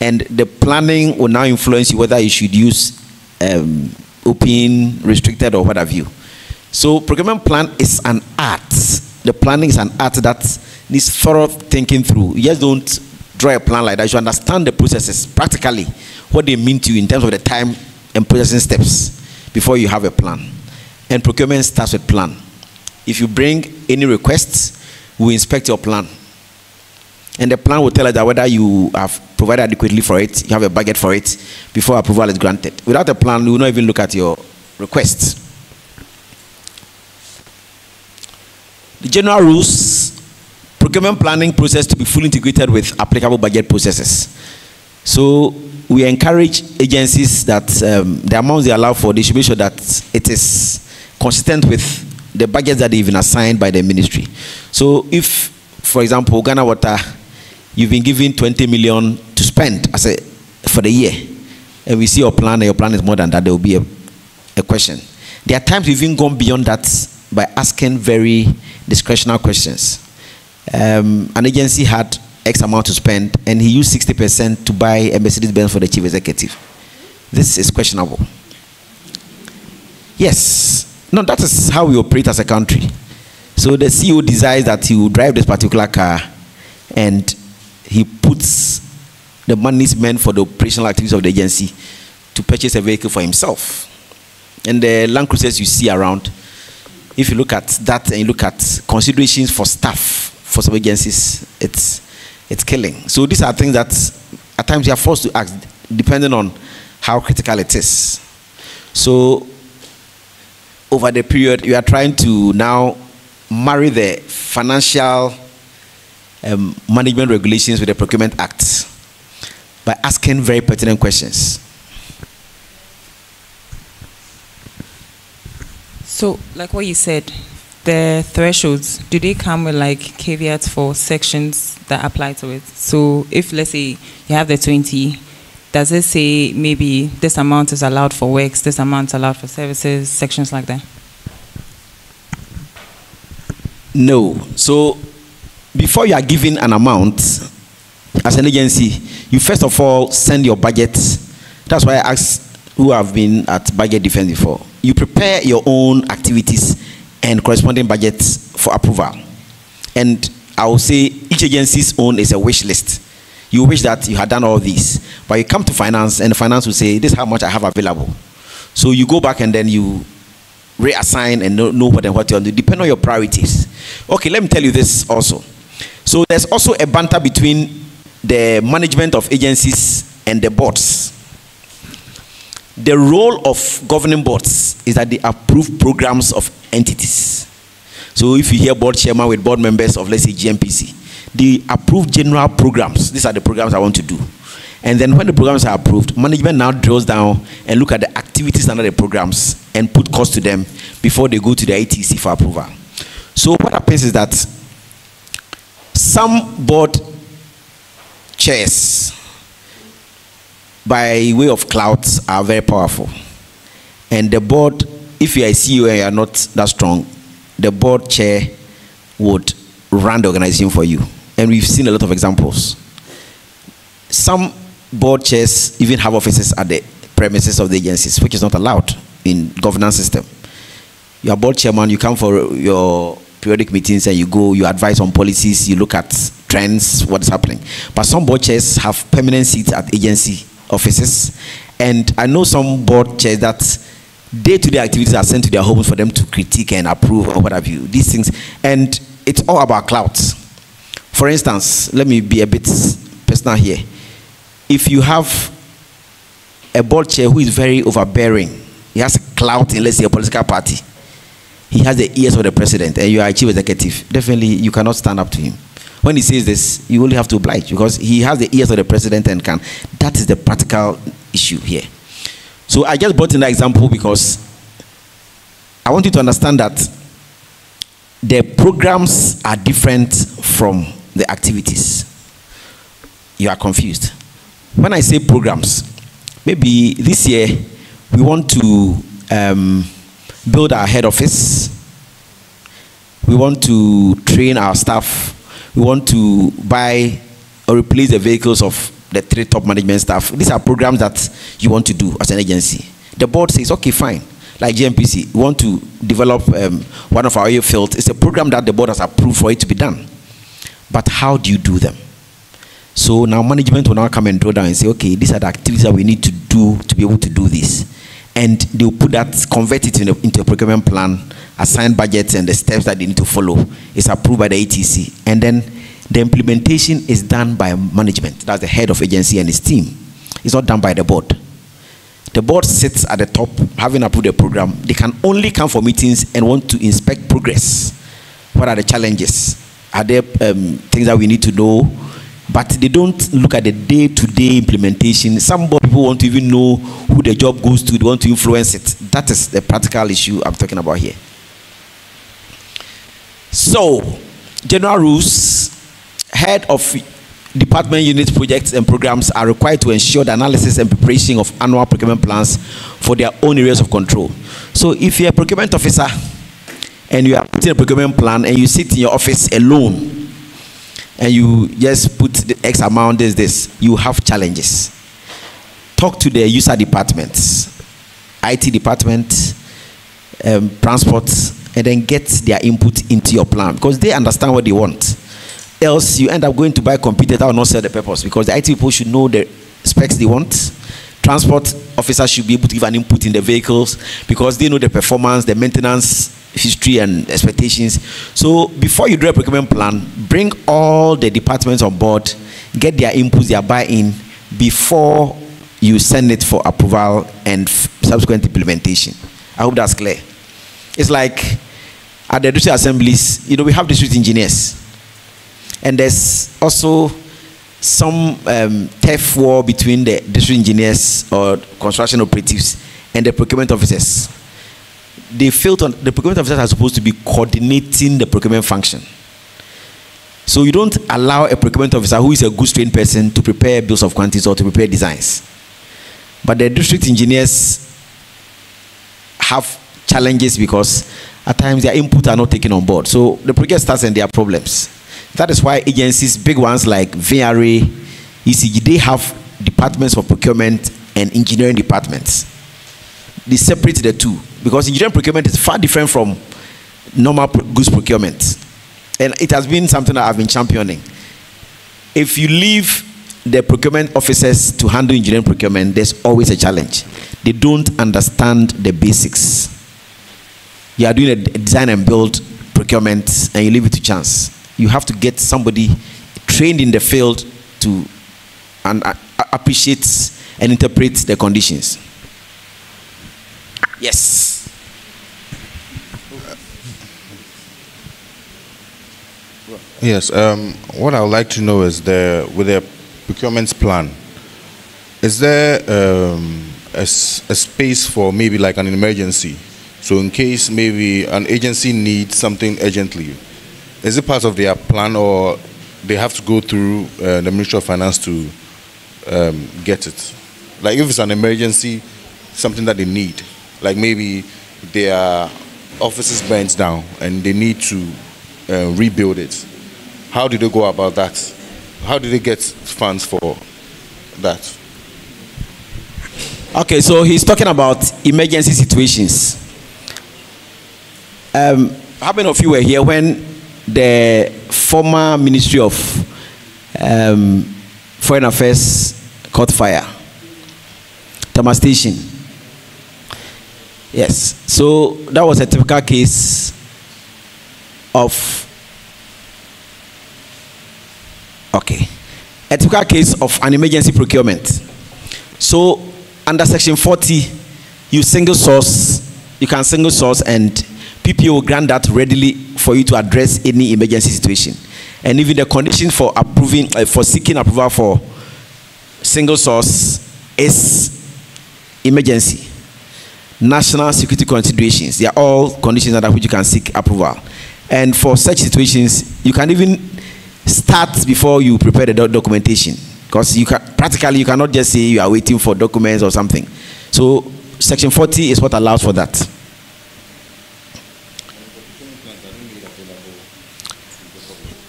And the planning will now influence you whether you should use um, open, restricted, or what have you. So procurement plan is an art. The planning is an art that needs thorough thinking through. You just don't draw a plan like that. You understand the processes practically, what they mean to you in terms of the time and processing steps before you have a plan. And procurement starts with plan. If you bring any requests, we inspect your plan. And the plan will tell us that whether you have provided adequately for it, you have a budget for it, before approval is granted. Without a plan, we will not even look at your requests. The general rules procurement planning process to be fully integrated with applicable budget processes. So we encourage agencies that um, the amounts they allow for, they should make sure that it is consistent with the budget that they've been assigned by the ministry. So if for example, Ghana Water, you've been given 20 million to spend as a, for the year. And we see your plan and your plan is more than that, there will be a, a question. There are times we've even gone beyond that by asking very discretionary questions. Um, an agency had X amount to spend, and he used 60% to buy a Mercedes Benz for the chief executive. This is questionable. Yes. No, that is how we operate as a country. So the CEO decides that he will drive this particular car and he puts the money meant for the operational activities of the agency to purchase a vehicle for himself. And the Land Cruisers you see around, if you look at that and you look at considerations for staff for some agencies, it's it's killing. So these are things that at times you are forced to act depending on how critical it is. So over the period, you are trying to now marry the financial um, management regulations with the Procurement Act by asking very pertinent questions. So, like what you said, the thresholds, do they come with like caveats for sections that apply to it? So, if let's say you have the 20, does it say maybe this amount is allowed for works, this amount is allowed for services, sections like that? No. So, before you are given an amount as an agency, you first of all send your budget. That's why I asked who have been at budget defense before. You prepare your own activities and corresponding budgets for approval. And I will say each agency's own is a wish list. You wish that you had done all this, but you come to finance and finance will say, This is how much I have available. So you go back and then you reassign and know, know what and what you want to do, depend on your priorities. Okay, let me tell you this also. So there's also a banter between the management of agencies and the boards. The role of governing boards is that they approve programs of entities. So if you hear board chairman with board members of let's say GNPC, they approve general programs. These are the programs I want to do. And then when the programs are approved, management now drills down and look at the activities under the programs and put cost to them before they go to the ETC for approval. So what happens is that some board chairs by way of clouds are very powerful. And the board, if you are a CEO and you are not that strong, the board chair would run the organization for you. And we've seen a lot of examples. Some board chairs even have offices at the premises of the agencies, which is not allowed in governance system. You are board chairman, you come for your periodic meetings and you go, you advise on policies, you look at trends, what's happening. But some board chairs have permanent seats at agency offices. And I know some board chairs that day-to-day activities are sent to their homes for them to critique and approve or what have you. These things. And it's all about clouds. For instance, let me be a bit personal here. If you have a board chair who is very overbearing, he has clout in, let's say, a political party, he has the ears of the president, and you are a chief executive, definitely you cannot stand up to him. When he says this, you only have to oblige because he has the ears of the president and can. That is the practical issue here. So I just brought in that example because I want you to understand that the programs are different from the activities. You are confused. When I say programs, maybe this year we want to um, build our head office, we want to train our staff, we want to buy or replace the vehicles of the three top management staff. These are programs that you want to do as an agency. The board says, okay, fine. Like GNPC, we want to develop um, one of our oil fields. It's a program that the board has approved for it to be done. But how do you do them? So now management will now come and draw down and say, okay, these are the activities that we need to do to be able to do this. And they'll put that, convert it in a, into a procurement plan, assign budgets and the steps that they need to follow. It's approved by the ETC. And then the implementation is done by management. That's the head of agency and his team. It's not done by the board. The board sits at the top, having approved the program. They can only come for meetings and want to inspect progress. What are the challenges? Are there um, things that we need to know? But they don't look at the day-to-day implementation. Some people want to even know who the job goes to. They want to influence it. That is the practical issue I'm talking about here. So, general rules head of department unit projects and programs are required to ensure the analysis and preparation of annual procurement plans for their own areas of control. So if you're a procurement officer and you are putting a procurement plan and you sit in your office alone and you just put the X amount, this, this, you have challenges. Talk to the user departments, IT department, um, transport, and then get their input into your plan because they understand what they want. Else, you end up going to buy a computer that will not serve the purpose because the IT people should know the specs they want. Transport officers should be able to give an input in the vehicles because they know the performance, the maintenance history, and expectations. So, before you do a procurement plan, bring all the departments on board, get their inputs, their buy in before you send it for approval and subsequent implementation. I hope that's clear. It's like at the district assemblies, you know, we have district engineers and there's also some um, turf war between the district engineers or construction operatives and the procurement officers. They on the procurement officers are supposed to be coordinating the procurement function. So you don't allow a procurement officer who is a good trained person to prepare bills of quantities or to prepare designs. But the district engineers have challenges because at times their input are not taken on board. So the project starts and there are problems. That is why agencies, big ones like VRA, ECG, they have departments for procurement and engineering departments. They separate the two because engineering procurement is far different from normal goods procurement. And it has been something that I've been championing. If you leave the procurement officers to handle engineering procurement, there's always a challenge. They don't understand the basics. You are doing a design and build procurement and you leave it to chance you have to get somebody trained in the field to and uh, appreciate and interpret the conditions. Yes. Yes. Um, what I would like to know is the with the procurement plan, is there um, a, a space for maybe like an emergency? So in case maybe an agency needs something urgently, is it part of their plan or they have to go through uh, the Ministry of Finance to um, get it? Like if it's an emergency, something that they need, like maybe their offices burns down and they need to uh, rebuild it. How do they go about that? How do they get funds for that? Okay, so he's talking about emergency situations. Um, how many of you were here when the former Ministry of um, Foreign Affairs caught fire. Tama Station. Yes. So that was a typical case of. Okay. A typical case of an emergency procurement. So under Section 40, you single source, you can single source and PPA will grant that readily for you to address any emergency situation. And even the condition for approving, uh, for seeking approval for single source is emergency. National security considerations, they are all conditions under which you can seek approval. And for such situations, you can even start before you prepare the doc documentation. Because you can practically you cannot just say you are waiting for documents or something. So section 40 is what allows for that.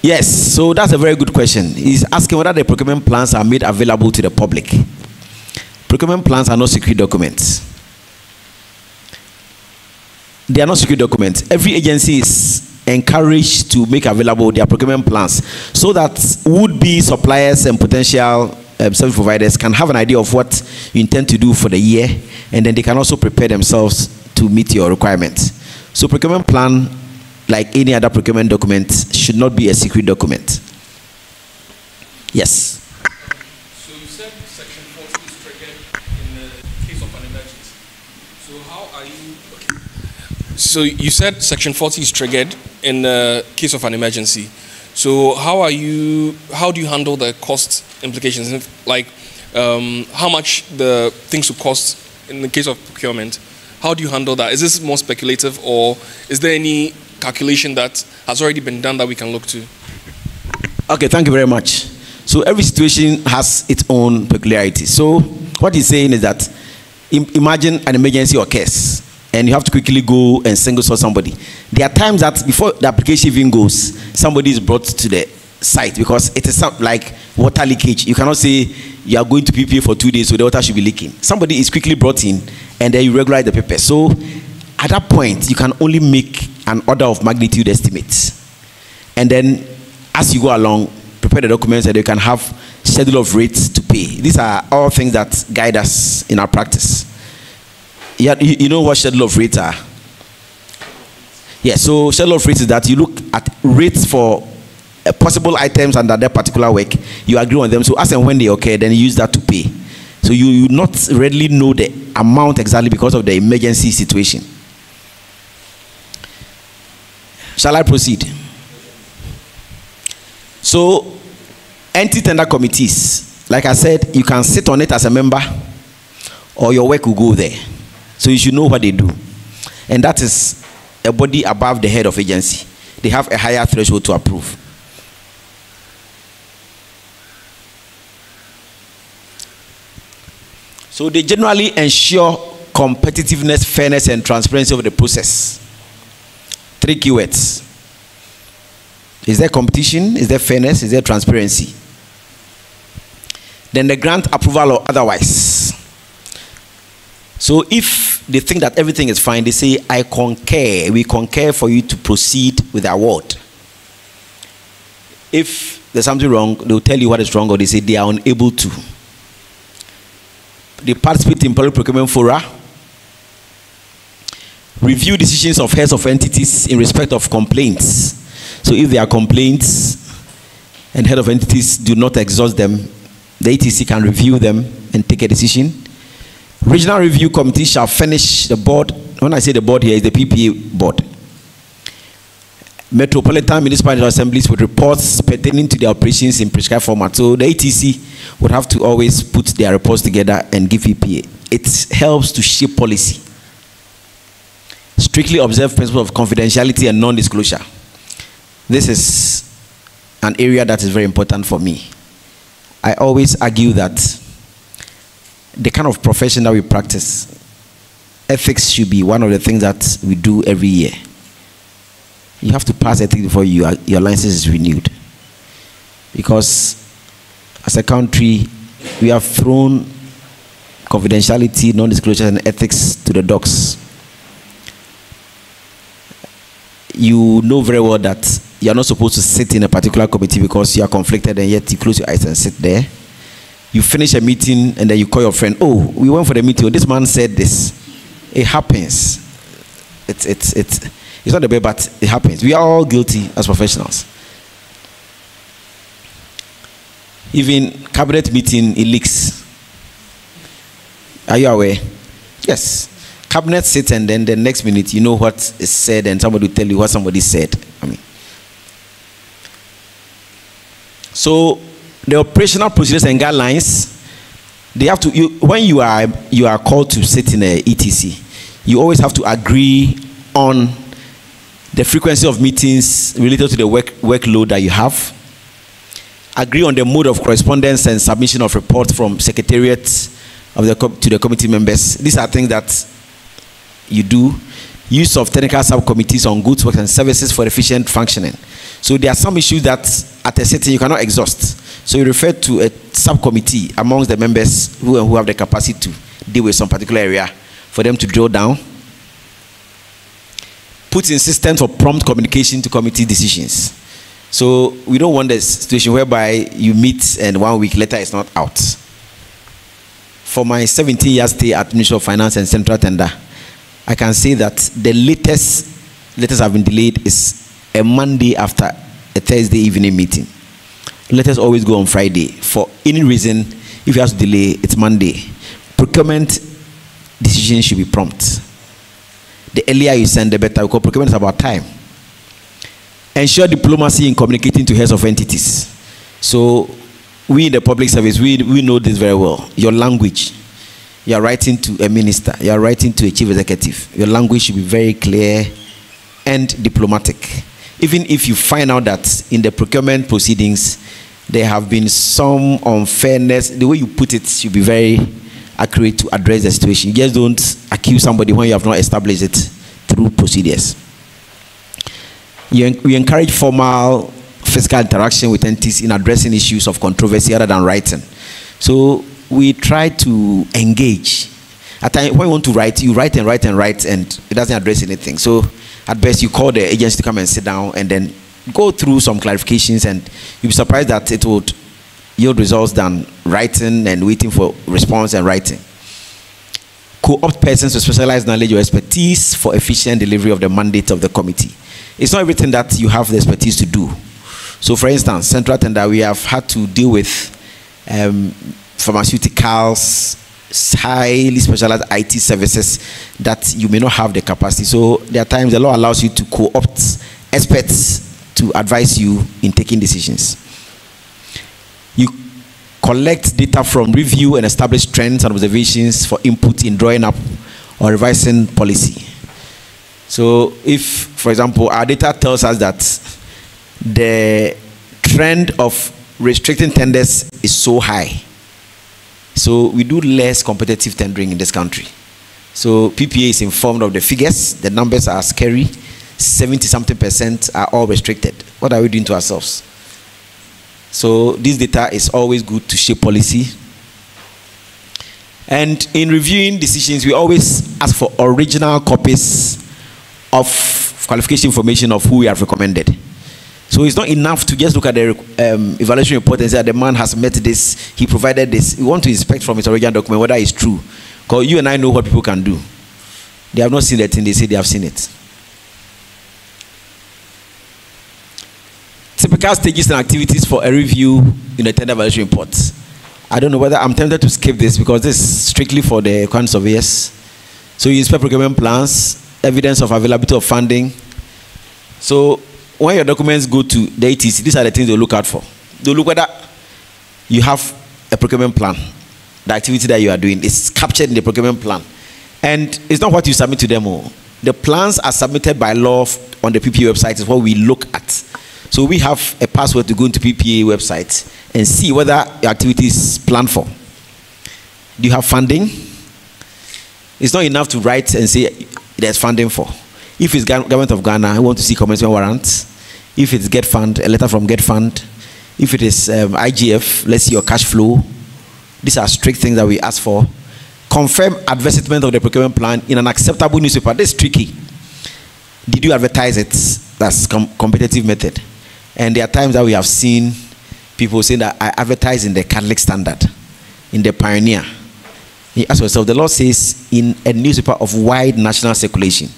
Yes, so that's a very good question. He's asking whether the procurement plans are made available to the public. Procurement plans are not secret documents. They are not secret documents. Every agency is encouraged to make available their procurement plans so that would-be suppliers and potential um, service providers can have an idea of what you intend to do for the year and then they can also prepare themselves to meet your requirements. So procurement plan like any other procurement document, should not be a secret document. Yes. So you said section 40 is triggered in the case of an emergency. So how are you? Okay. So you said section 40 is triggered in the case of an emergency. So how are you? How do you handle the cost implications? Like um, how much the things will cost in the case of procurement? How do you handle that? Is this more speculative, or is there any calculation that has already been done that we can look to? Okay, thank you very much. So every situation has its own peculiarity. So what he's saying is that imagine an emergency occurs and you have to quickly go and single source somebody. There are times that before the application even goes, somebody is brought to the site because it is like water leakage. You cannot say you are going to PPA for two days, so the water should be leaking. Somebody is quickly brought in and then you regularize the paper. So at that point, you can only make an order of magnitude estimate and then as you go along prepare the documents and you can have schedule of rates to pay these are all things that guide us in our practice yeah you, you know what schedule of rates are? Yeah so schedule of rates is that you look at rates for uh, possible items under that particular work you agree on them. So as and when they occur then you use that to pay. So you, you not readily know the amount exactly because of the emergency situation. Shall i proceed? So, entity tender committees, like I said, you can sit on it as a member or your work will go there. So, you should know what they do. And that is a body above the head of agency. They have a higher threshold to approve. So, they generally ensure competitiveness, fairness, and transparency of the process. Three keywords is there competition? Is there fairness? Is there transparency? Then they grant approval or otherwise. So if they think that everything is fine, they say, I concur. We concur for you to proceed with the award. If there's something wrong, they'll tell you what is wrong, or they say they are unable to. They participate in public procurement fora. Review decisions of heads of entities in respect of complaints so if there are complaints and head of entities do not exhaust them, the ETC can review them and take a decision. Regional review committee shall furnish the board. When I say the board here is the PPA board. Metropolitan municipal assemblies with reports pertaining to their operations in prescribed format. So the ETC would have to always put their reports together and give PPA. It helps to shape policy. Strictly observe principles of confidentiality and non-disclosure this is an area that is very important for me. I always argue that the kind of profession that we practice, ethics should be one of the things that we do every year. You have to pass ethics before you are, your license is renewed. Because as a country, we have thrown confidentiality, non disclosure, and ethics to the dogs. You know very well that you are not supposed to sit in a particular committee because you are conflicted and yet you close your eyes and sit there. You finish a meeting and then you call your friend, oh, we went for the meeting. This man said this. It happens. It's, it's, it's, it's not the way, but it happens. We are all guilty as professionals. Even cabinet meeting, it leaks. Are you aware? Yes. Cabinet sits and then the next minute you know what is said and somebody will tell you what somebody said. I mean, So the operational procedures and guidelines, they have to. You, when you are you are called to sit in a ETC, you always have to agree on the frequency of meetings related to the work workload that you have. Agree on the mode of correspondence and submission of reports from secretariat of the to the committee members. These are things that you do. Use of technical subcommittees on goods, works, and services for efficient functioning. So there are some issues that at a setting you cannot exhaust. So you refer to a subcommittee amongst the members who, who have the capacity to deal with some particular area for them to drill down. Put in systems for prompt communication to committee decisions. So we don't want the situation whereby you meet and one week later it's not out. For my 17 years stay at Ministry of Finance and Central Tender, I can say that the latest letters have been delayed is a Monday after a Thursday evening meeting. Letters always go on Friday. For any reason, if you have to delay, it's Monday. Procurement decision should be prompt. The earlier you send, the better. Because procurement is about time. Ensure diplomacy in communicating to heads of entities. So, we in the public service, we, we know this very well. Your language. You are writing to a minister, you are writing to a chief executive. Your language should be very clear and diplomatic. even if you find out that in the procurement proceedings there have been some unfairness, the way you put it should be very accurate to address the situation. You just don't accuse somebody when you have not established it through procedures. We encourage formal physical interaction with entities in addressing issues of controversy other than writing. So we try to engage. At times, when you want to write, you write and write and write, and it doesn't address anything. So at best, you call the agency to come and sit down and then go through some clarifications, and you'll be surprised that it would yield results than writing and waiting for response and writing. Co-opt persons with specialized knowledge or expertise for efficient delivery of the mandate of the committee. It's not everything that you have the expertise to do. So, for instance, Central Tender, we have had to deal with um, pharmaceuticals, highly specialized IT services that you may not have the capacity. So, there are times the law allows you to co opt experts to advise you in taking decisions. You collect data from review and establish trends and observations for input in drawing up or revising policy. So, if, for example, our data tells us that the trend of restricting tenders is so high. So we do less competitive tendering in this country. So PPA is informed of the figures. The numbers are scary. 70 something percent are all restricted. What are we doing to ourselves? So this data is always good to shape policy. And in reviewing decisions, we always ask for original copies of qualification information of who we have recommended. So it's not enough to just look at the um, evaluation report and say the man has met this, he provided this. We want to inspect from his original document whether it's true. Because you and I know what people can do. They have not seen that thing, they say they have seen it. Typical stages and activities for a review in a tender evaluation report. I don't know whether I'm tempted to skip this because this is strictly for the current surveyors. So you inspect procurement plans, evidence of availability of funding. So when your documents go to the ETC, these are the things they look out for. They look whether you have a procurement plan. The activity that you are doing is captured in the procurement plan. And it's not what you submit to them all. Oh. The plans are submitted by law on the PPA website is what we look at. So we have a password to go into PPA website and see whether your activity is planned for. Do you have funding? It's not enough to write and say there's funding for. If it's government of Ghana, I want to see commencement warrants. If it's GETFund, a letter from GETFund. If it is um, IGF, let's see your cash flow. These are strict things that we ask for. Confirm advertisement of the procurement plan in an acceptable newspaper. This is tricky. Did you advertise it? That's com competitive method. And there are times that we have seen people saying that I advertise in the Catholic Standard, in the Pioneer. You ask yourself, the law says in a newspaper of wide national circulation.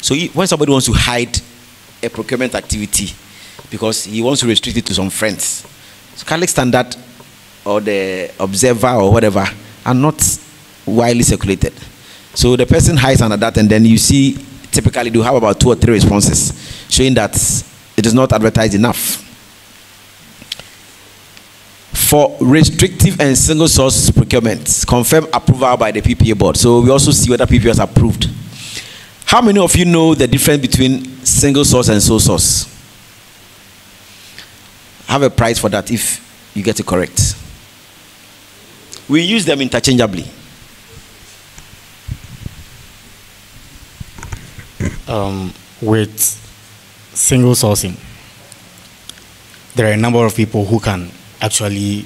So when somebody wants to hide a procurement activity because he wants to restrict it to some friends, so Catholic Standard or the Observer or whatever are not widely circulated. So the person hides under that, and then you see typically do have about two or three responses showing that it is not advertised enough. For restrictive and single source procurements, confirm approval by the PPA board. So we also see whether PPA has approved how many of you know the difference between single source and sole source? Have a prize for that if you get it correct. We use them interchangeably. Um, with single sourcing, there are a number of people who can actually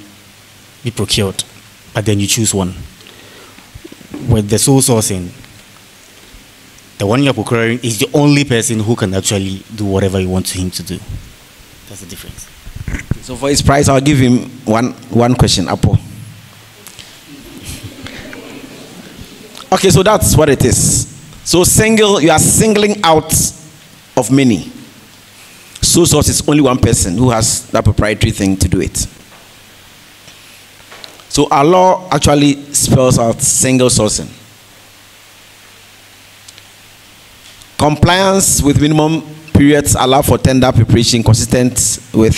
be procured, but then you choose one. With the sole sourcing, the one you're procuring is the only person who can actually do whatever you want him to do. That's the difference. So for his price, I'll give him one one question, Apple. Okay, so that's what it is. So single, you are singling out of many. So source is only one person who has that proprietary thing to do it. So our law actually spells out single sourcing. Compliance with minimum periods allow for tender preparation consistent with.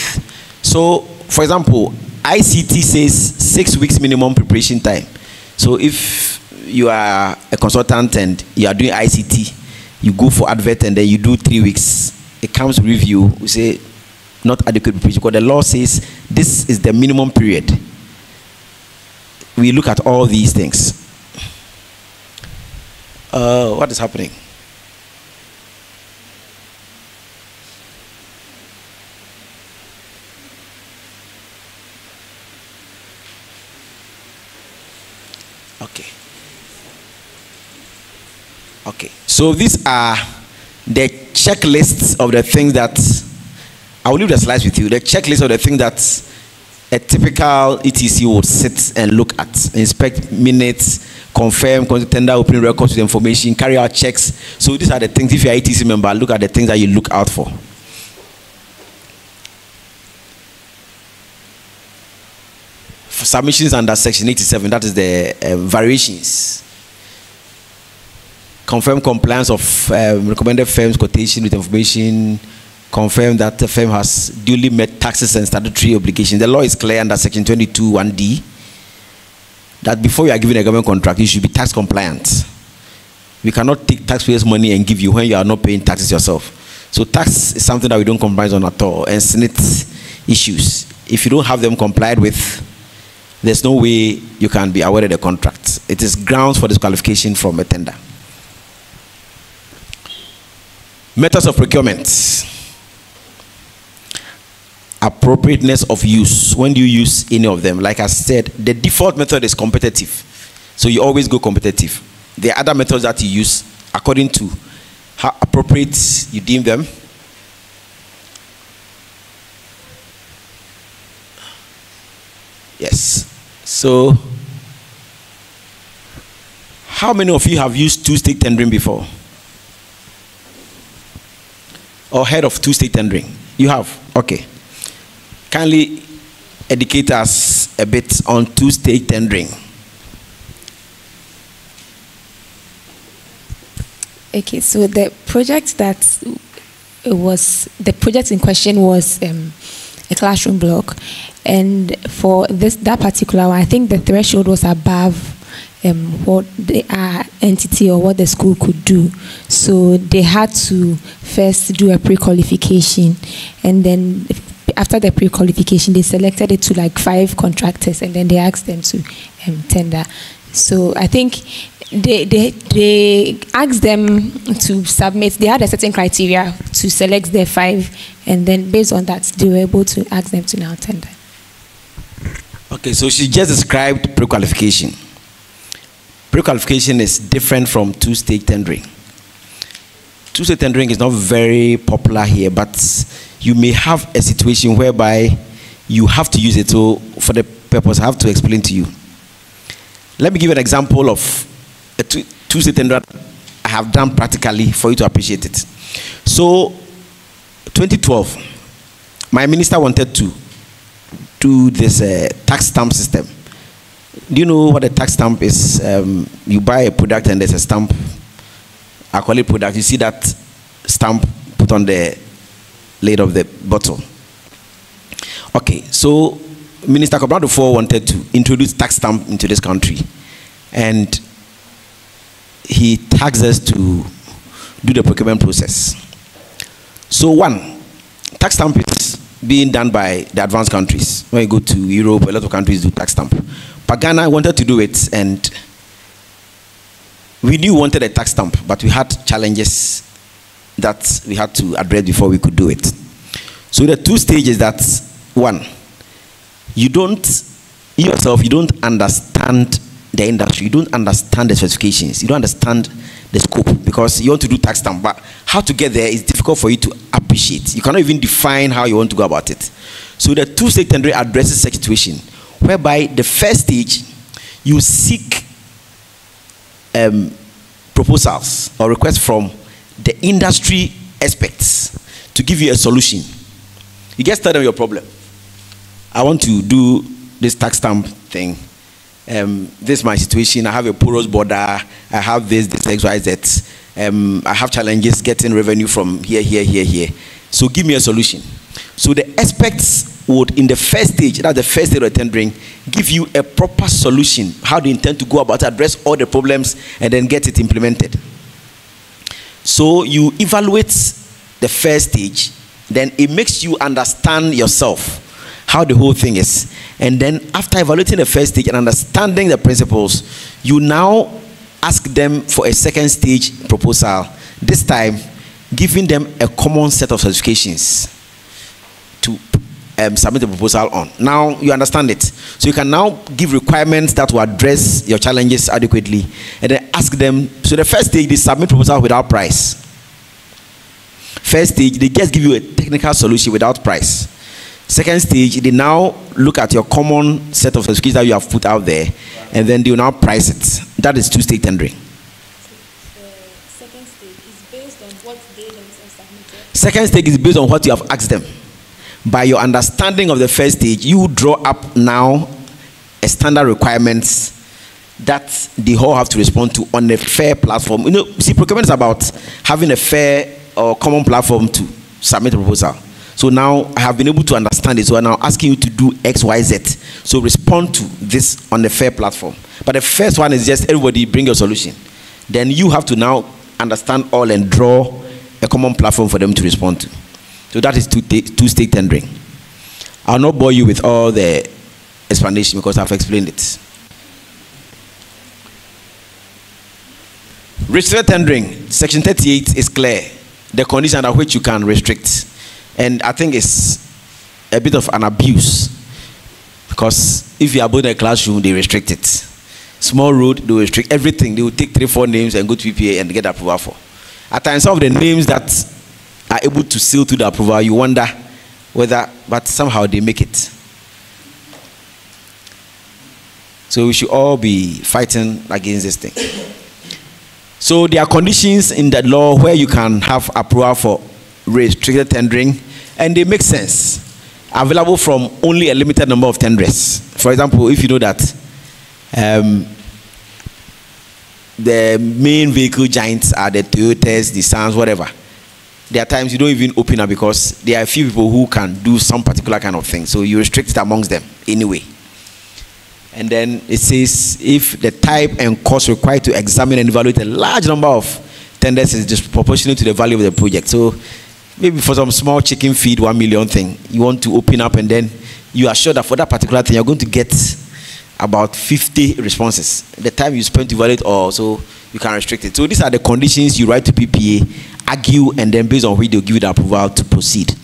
So, for example, ICT says six weeks minimum preparation time. So, if you are a consultant and you are doing ICT, you go for advert and then you do three weeks it comes review, we say not adequate preparation because the law says this is the minimum period. We look at all these things. Uh, what is happening? Okay. Okay. So these are the checklists of the things that I will leave the slides with you. The checklist of the things that a typical ETC would sit and look at, inspect minutes, confirm, tender opening records with information, carry out checks. So these are the things. If you're an ETC member, look at the things that you look out for. submissions under section 87, that is the uh, variations. Confirm compliance of um, recommended firms quotation with information. Confirm that the firm has duly met taxes and statutory obligations. The law is clear under section 22 1D that before you are given a government contract, you should be tax compliant. We cannot take taxpayers' money and give you when you are not paying taxes yourself. So tax is something that we don't compromise on at all. And SSNIT issues, if you don't have them complied with, there's no way you can be awarded a contract. It is grounds for disqualification from a tender. Methods of procurement. Appropriateness of use. When do you use any of them? Like I said, the default method is competitive. So you always go competitive. The other methods that you use according to how appropriate you deem them. Yes. So, how many of you have used two stage tendering before? Or heard of two stage tendering? You have? Okay. Kindly educate us a bit on two stage tendering. Okay, so the project that was the project in question was um, a classroom block, and for this that particular one, I think the threshold was above um, what the uh, entity or what the school could do. So they had to first do a pre-qualification, and then after the pre-qualification, they selected it to like five contractors, and then they asked them to um, tender. So I think they, they, they asked them to submit, they had a certain criteria to select their five, and then based on that, they were able to ask them to now tender. Okay, so she just described pre-qualification. Pre-qualification is different from two-stage tendering. Two-stage tendering is not very popular here, but you may have a situation whereby you have to use it. So for the purpose, I have to explain to you. Let me give an example of a two-stage tender I have done practically for you to appreciate it. So 2012, my minister wanted to do this uh, tax stamp system. Do you know what a tax stamp is? Um, you buy a product and there's a stamp, a quality product. You see that stamp put on the lid of the bottle. Okay, so Minister Kwabena Duffuor wanted to introduce tax stamp into this country. And he taxed us to do the procurement process. So one, tax stamp is being done by the advanced countries. When you go to Europe, a lot of countries do tax stamp. But Ghana wanted to do it, and we knew we wanted a tax stamp, but we had challenges that we had to address before we could do it. So there are two stages that one, you don't yourself, you don't understand the industry, you don't understand the specifications, you don't understand the scope because you want to do tax stamp, but how to get there is difficult for you to appreciate. You cannot even define how you want to go about it. So the two-stage tendering addresses such situation whereby the first stage you seek um, proposals or requests from the industry experts to give you a solution. You just tell them your problem. I want to do this tax stamp thing um, this is my situation. I have a porous border. I have this, this, X, Y, Z. Um, I have challenges getting revenue from here, here, here, here. So give me a solution. So the experts would, in the first stage, that's the first stage of tendering, give you a proper solution, how they intend to go about address all the problems and then get it implemented. So you evaluate the first stage, then it makes you understand yourself how the whole thing is. And then after evaluating the first stage and understanding the principles, you now ask them for a second stage proposal. This time, giving them a common set of certifications to um, submit the proposal on. Now you understand it. So you can now give requirements that will address your challenges adequately and then ask them. So the first stage, they submit proposal without price. First stage, they just give you a technical solution without price. Second stage, they now look at your common set of skills that you have put out there and then they will now price it. That is two-stage tendering. second stage is based on what they themselves submitted. Second stage is based on what you have asked them. By your understanding of the first stage, you draw up now a standard requirements that the whole have to respond to on a fair platform. You know, see, procurement is about having a fair or common platform to submit a proposal. So now I have been able to understand it. So I'm now asking you to do X, Y, Z. So respond to this on a fair platform. But the first one is just everybody bring your solution. Then you have to now understand all and draw a common platform for them to respond to. So that is two, two stage tendering. I'll not bore you with all the explanation because I've explained it. Restricted tendering, section 38 is clear. The condition under which you can restrict. And I think it's a bit of an abuse. Because if you are building a classroom, they restrict it. Small road, they restrict everything. They will take three, four names and go to PPA and get approval for. At times, some of the names that are able to seal to the approval, you wonder whether, but somehow they make it. So we should all be fighting against this thing. So there are conditions in the law where you can have approval for restricted tendering, and they make sense. Available from only a limited number of tenders. For example, if you know that um, the main vehicle giants are the Toyotas, the Suns, whatever. There are times you don't even open up because there are a few people who can do some particular kind of thing. So you restrict it amongst them anyway. And then it says if the type and cost required to examine and evaluate a large number of tenders is disproportionate to the value of the project. So maybe for some small chicken feed, one million thing, you want to open up and then you are sure that for that particular thing, you're going to get about 50 responses. The time you spend to evaluate or so you can restrict it. So these are the conditions you write to PPA, argue, and then based on which they'll give you the approval to proceed.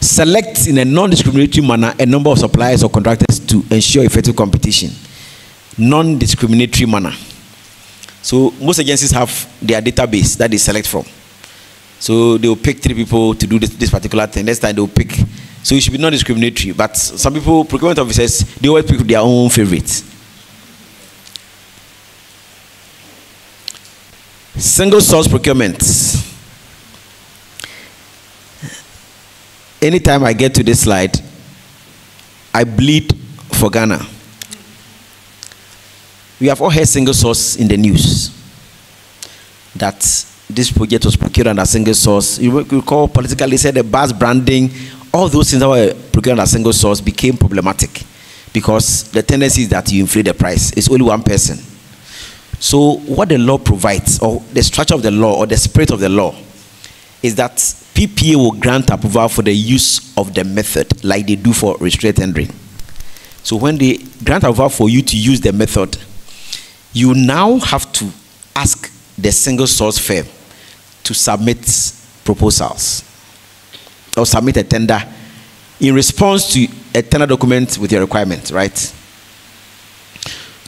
Select in a non-discriminatory manner a number of suppliers or contractors to ensure effective competition. Non-discriminatory manner. So most agencies have their database that they select from. So they will pick three people to do this, this particular thing. Next time they will pick. So it should be non-discriminatory. But some people, procurement officers, they always pick their own favorites. Single source procurement. Anytime I get to this slide, I bleed for Ghana. We have all heard single source in the news that this project was procured under single source. You recall politically said the bus branding, all those things that were procured under single source became problematic because the tendency is that you inflate the price. It's only one person. So what the law provides, or the structure of the law, or the spirit of the law, is that PPA will grant approval for the use of the method, like they do for restricted tendering. So when they grant approval for you to use the method, you now have to ask the single source firm to submit proposals or submit a tender in response to a tender document with your requirements, right?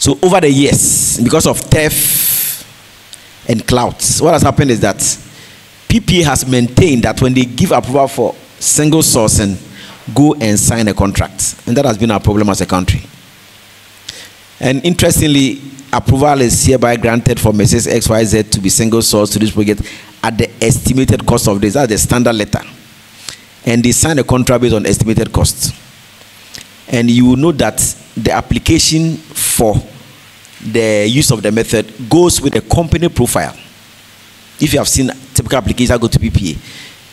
So over the years, because of theft and clouts, what has happened is that PPA has maintained that when they give approval for single sourcing, go and sign a contract. And that has been our problem as a country. And interestingly, approval is hereby granted for Mrs. XYZ to be single source to this project at the estimated cost of this. That's the standard letter. And they sign a contract based on estimated costs. And you will know that the application for the use of the method goes with a company profile. If you have seen typical applications, I go to PPA.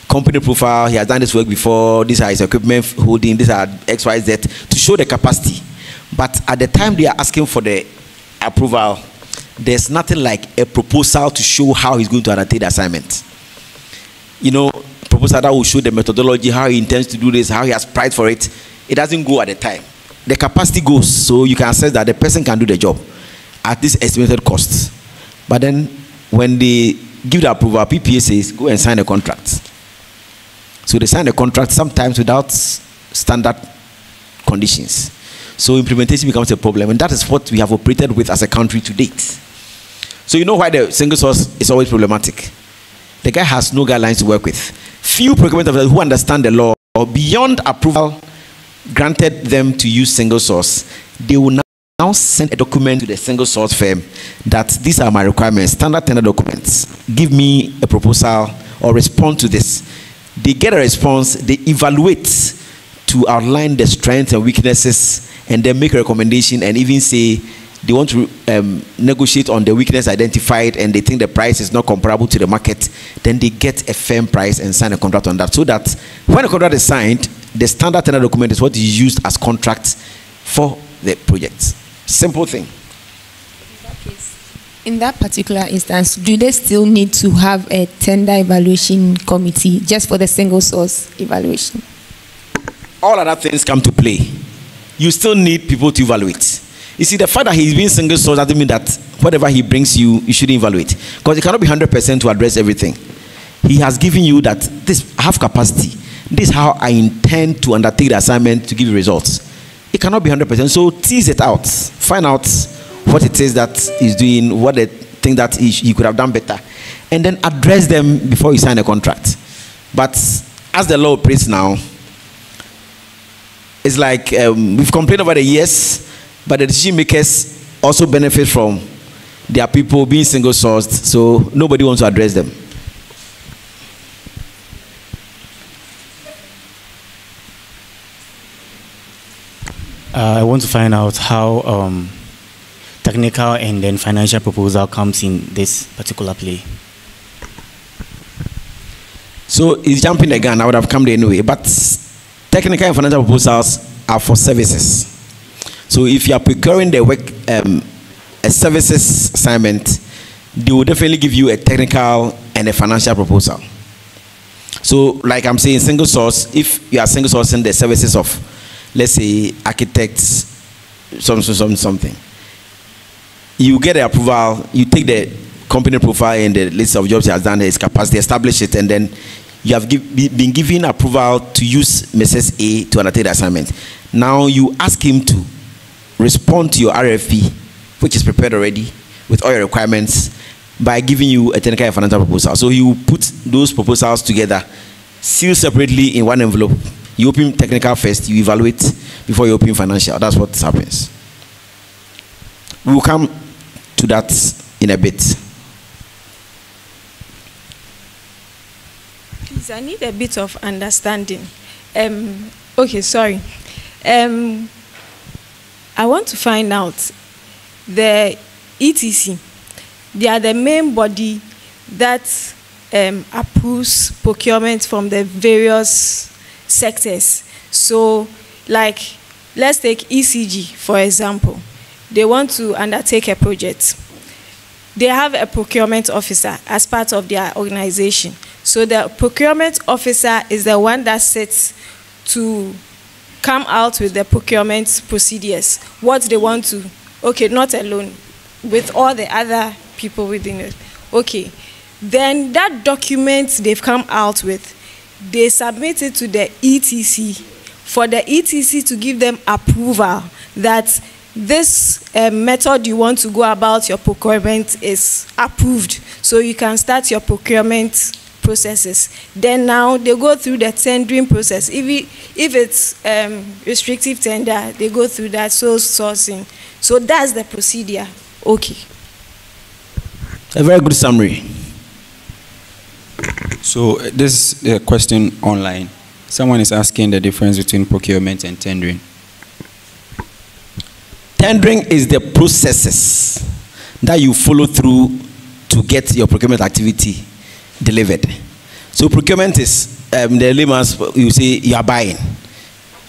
Company profile, he has done this work before, these are his equipment holding, these are XYZ, to show the capacity. But at the time they are asking for the approval, there's nothing like a proposal to show how he's going to undertake the assignment. You know, proposal that will show the methodology, how he intends to do this, how he has pride for it. It doesn't go at the time. The capacity goes, so you can assess that the person can do the job at this estimated cost. But then when they give the approval, PPA says go and sign a contract. So they sign a contract sometimes without standard conditions. So implementation becomes a problem, and that is what we have operated with as a country to date. So you know why the single source is always problematic. The guy has no guidelines to work with. Few procurement officers who understand the law or beyond approval granted them to use single source. They will now send a document to the single source firm that these are my requirements, standard tender documents. Give me a proposal or respond to this. They get a response, they evaluate to outline the strengths and weaknesses, and then make a recommendation and even say they want to um, negotiate on the weakness identified and they think the price is not comparable to the market, then they get a firm price and sign a contract on that. So that when a contract is signed, the standard tender document is what is used as contract for the project. Simple thing. In that particular instance, do they still need to have a tender evaluation committee just for the single source evaluation? All other things come to play. You still need people to evaluate. You see, the fact that he's being single source doesn't mean that whatever he brings you, you shouldn't evaluate. Because it cannot be 100% to address everything. He has given you that this I have capacity. This is how I intend to undertake the assignment to give you results. It cannot be 100%. So tease it out. Find out what it is that he's doing, what the thing that he could have done better. And then address them before you sign a contract. But as the law operates now, it's like um, we've complained over the years, but the decision makers also benefit from their people being single sourced, so nobody wants to address them. Uh, I want to find out how um, technical and then financial proposal comes in this particular play. So he's jumping the gun. I would have come there anyway. But technical and financial proposals are for services. So if you are procuring the work, um, a services assignment, they will definitely give you a technical and a financial proposal. So, like I'm saying, single source, if you are single sourcing the services of let's say architects, some, some, something. You get the approval, you take the company profile and the list of jobs he has done, his capacity, establish it, and then you have give, been given approval to use Mrs. A to undertake the assignment. Now you ask him to respond to your RFP, which is prepared already with all your requirements, by giving you a technical and financial proposal. So you put those proposals together, seal separately in one envelope, you open technical first, you evaluate before you open financial. That's what happens. We will come to that in a bit. Please, I need a bit of understanding. Um, okay, sorry. Um, I want to find out the ETC. They are the main body that um, approves procurement from the various sectors. So, like, let's take ECG, for example. They want to undertake a project. They have a procurement officer as part of their organization. So the procurement officer is the one that sits to come out with the procurement procedures, what they want to, okay, not alone, with all the other people within it. Okay, then that document they've come out with they submit it to the ETC for the ETC to give them approval that this uh, method you want to go about your procurement is approved. So you can start your procurement processes. Then now they go through the tendering process. If, it, if it's um, restrictive tender they go through that sole sourcing. So that's the procedure. Okay. A very good summary so uh, this is a question online. Someone is asking the difference between procurement and tendering. Tendering is the processes that you follow through to get your procurement activity delivered. So procurement is um, the layman's you say you are buying.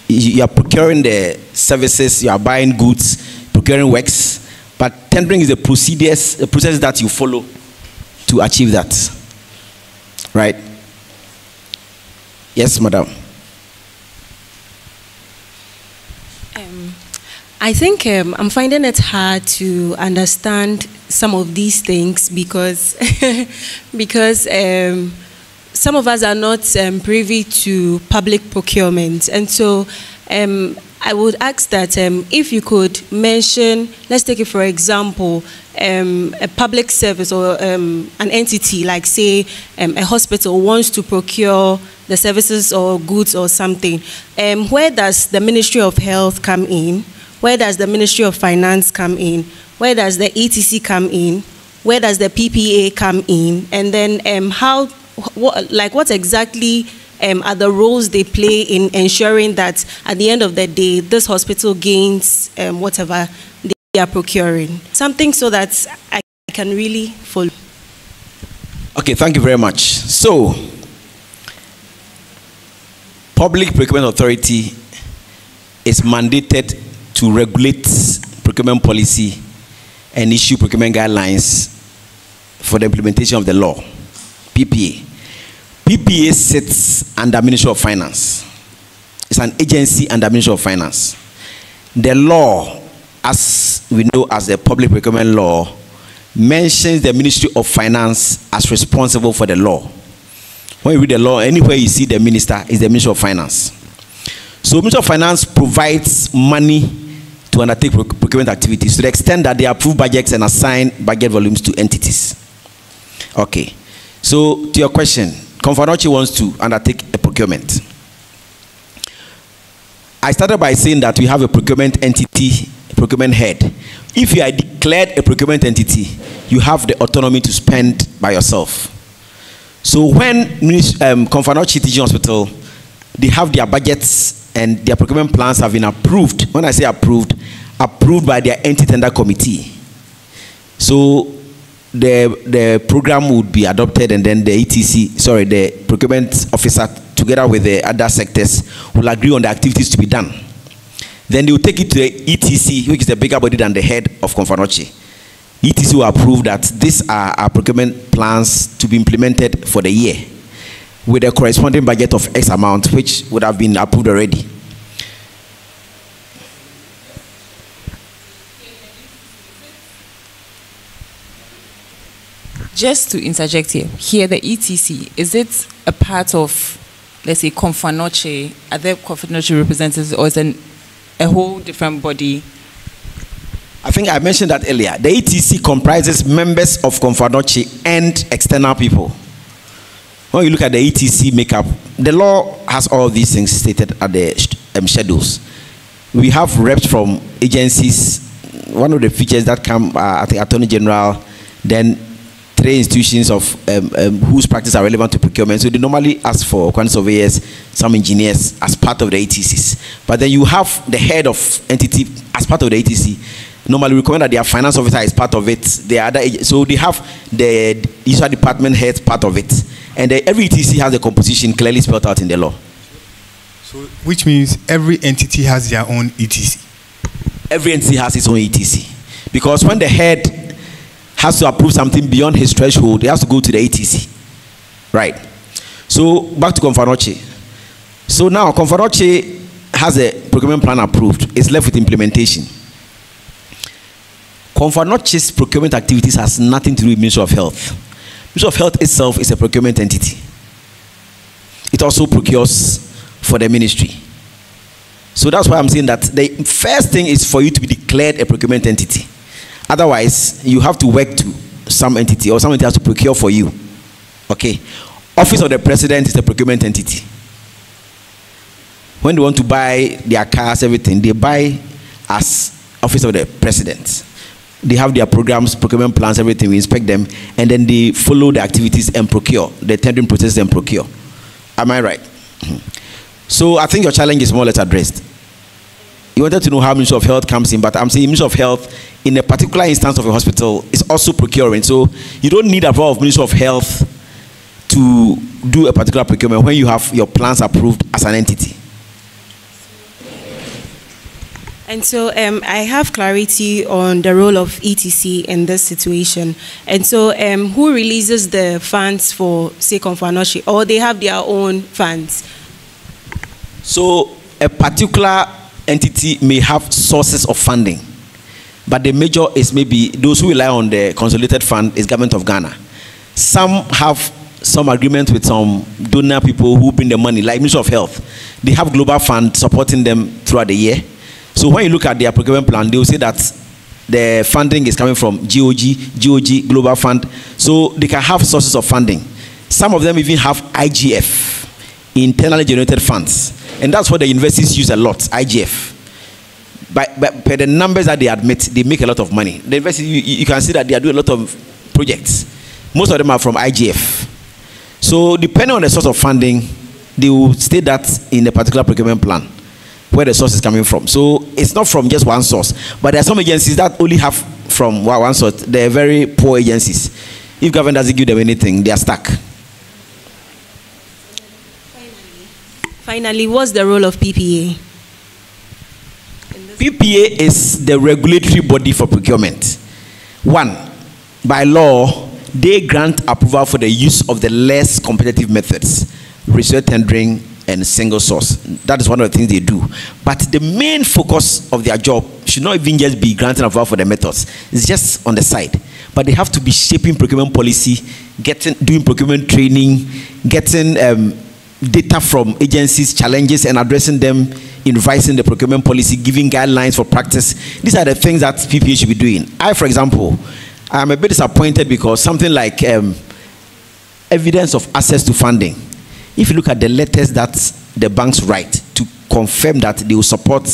You are procuring the services, you are buying goods, procuring works, but tendering is the procedures, the process that you follow to achieve that. Right? Yes, madam. Um, I think um, I'm finding it hard to understand some of these things because because um, some of us are not um, privy to public procurement, and so um, I would ask that um, if you could mention, let's take it for example, um, a public service or um, an entity like say um, a hospital wants to procure the services or goods or something. Um, where does the Ministry of Health come in? Where does the Ministry of Finance come in? Where does the ETC come in? Where does the PPA come in? And then um, how, like what exactly um, are the roles they play in ensuring that at the end of the day, this hospital gains um, whatever they are procuring? Something so that I can really follow. Okay, thank you very much. So, Public Procurement Authority is mandated to regulate procurement policy and issue procurement guidelines for the implementation of the law, PPA. PPA sits under Ministry of Finance. It's an agency under Ministry of Finance. The law, as we know as the Public Procurement Law, mentions the Ministry of Finance as responsible for the law. When you read the law, anywhere you see the minister is the Ministry of Finance. So Ministry of Finance provides money to undertake procurement activities to the extent that they approve budgets and assign budget volumes to entities. Okay. So to your question, Komfo Anokye wants to undertake a procurement. I started by saying that we have a procurement entity, a procurement head. If you are declared a procurement entity, you have the autonomy to spend by yourself. So when um, Komfo Anokye Teaching Hospital, they have their budgets and their procurement plans have been approved. When I say approved, approved by their entity tender committee. So the the program would be adopted and then the ETC, sorry, the procurement officer together with the other sectors will agree on the activities to be done. Then they will take it to the ETC, which is a bigger body than the head of Komfo Anokye. ETC will approve that these are our procurement plans to be implemented for the year with a corresponding budget of X amount, which would have been approved already. Just to interject here, here the ETC, is it a part of, let's say, Komfo Anokye, are there Komfo Anokye representatives, or is it a whole different body? I think I mentioned that earlier. The ETC comprises members of Komfo Anokye and external people. When you look at the ETC makeup, the law has all these things stated at the um, schedules. We have reps from agencies. One of the features that come, uh, at the Attorney General, then three institutions of um, um, whose practice are relevant to procurement. So they normally ask for quantity surveyors, some engineers as part of the ETCs. But then you have the head of entity as part of the ETC. Normally recommend that their finance officer is part of it. The other, so they have the usual department head part of it. And the, every ETC has a composition clearly spelled out in the law. So, which means every entity has their own ETC. Every entity has its own ETC. Because when the head has to approve something beyond his threshold, he has to go to the ETC. Right. So back to Komfo Anokye. So now Komfo Anokye has a procurement plan approved. It's left with implementation. Komfo Anokye's procurement activities has nothing to do with Ministry of Health. Ministry of Health itself is a procurement entity. It also procures for the ministry. So that's why I'm saying that the first thing is for you to be declared a procurement entity. Otherwise, you have to work to some entity or some entity has to procure for you. Okay. Office of the President is the procurement entity. When they want to buy their cars, everything, they buy as Office of the President. They have their programs, procurement plans, everything. We inspect them, and then they follow the activities and procure the tendering process and procure. Am I right? Hmm. So I think your challenge is more or less addressed. You wanted to know how Ministry of Health comes in, but I'm saying Ministry of Health in a particular instance of a hospital is also procuring. So you don't need a of Ministry of Health to do a particular procurement when you have your plans approved as an entity. And so um, I have clarity on the role of ETC in this situation. And so um, who releases the funds for, Komfo or they have their own funds? So a particular entity may have sources of funding, but the major is maybe those who rely on the consolidated fund is government of Ghana. Some have some agreement with some donor people who bring the money, like Ministry of Health. They have global fund supporting them throughout the year. So when you look at their procurement plan, they will say that the funding is coming from GOG, GOG, Global Fund. So they can have sources of funding. Some of them even have IGF, internally generated funds. And that's what the universities use a lot, IGF. But, but per the numbers that they admit, they make a lot of money. The university, you, you can see that they are doing a lot of projects. Most of them are from IGF. So depending on the source of funding, they will state that in a particular procurement plan where the source is coming from. So it's not from just one source. But there are some agencies that only have from one source. They're very poor agencies. If government doesn't give them anything, they are stuck. Finally, what's the role of PPA? PPA is the regulatory body for procurement. One, by law, they grant approval for the use of the less competitive methods, restricted tendering and single source. That is one of the things they do. But the main focus of their job should not even just be granting approval for the methods. It's just on the side. But they have to be shaping procurement policy, getting doing procurement training, getting um, data from agencies, challenges, and addressing them in revising the procurement policy, giving guidelines for practice. These are the things that PPA should be doing. I, for example, I'm a bit disappointed because something like um, evidence of access to funding. If you look at the letters that the banks write to confirm that they will support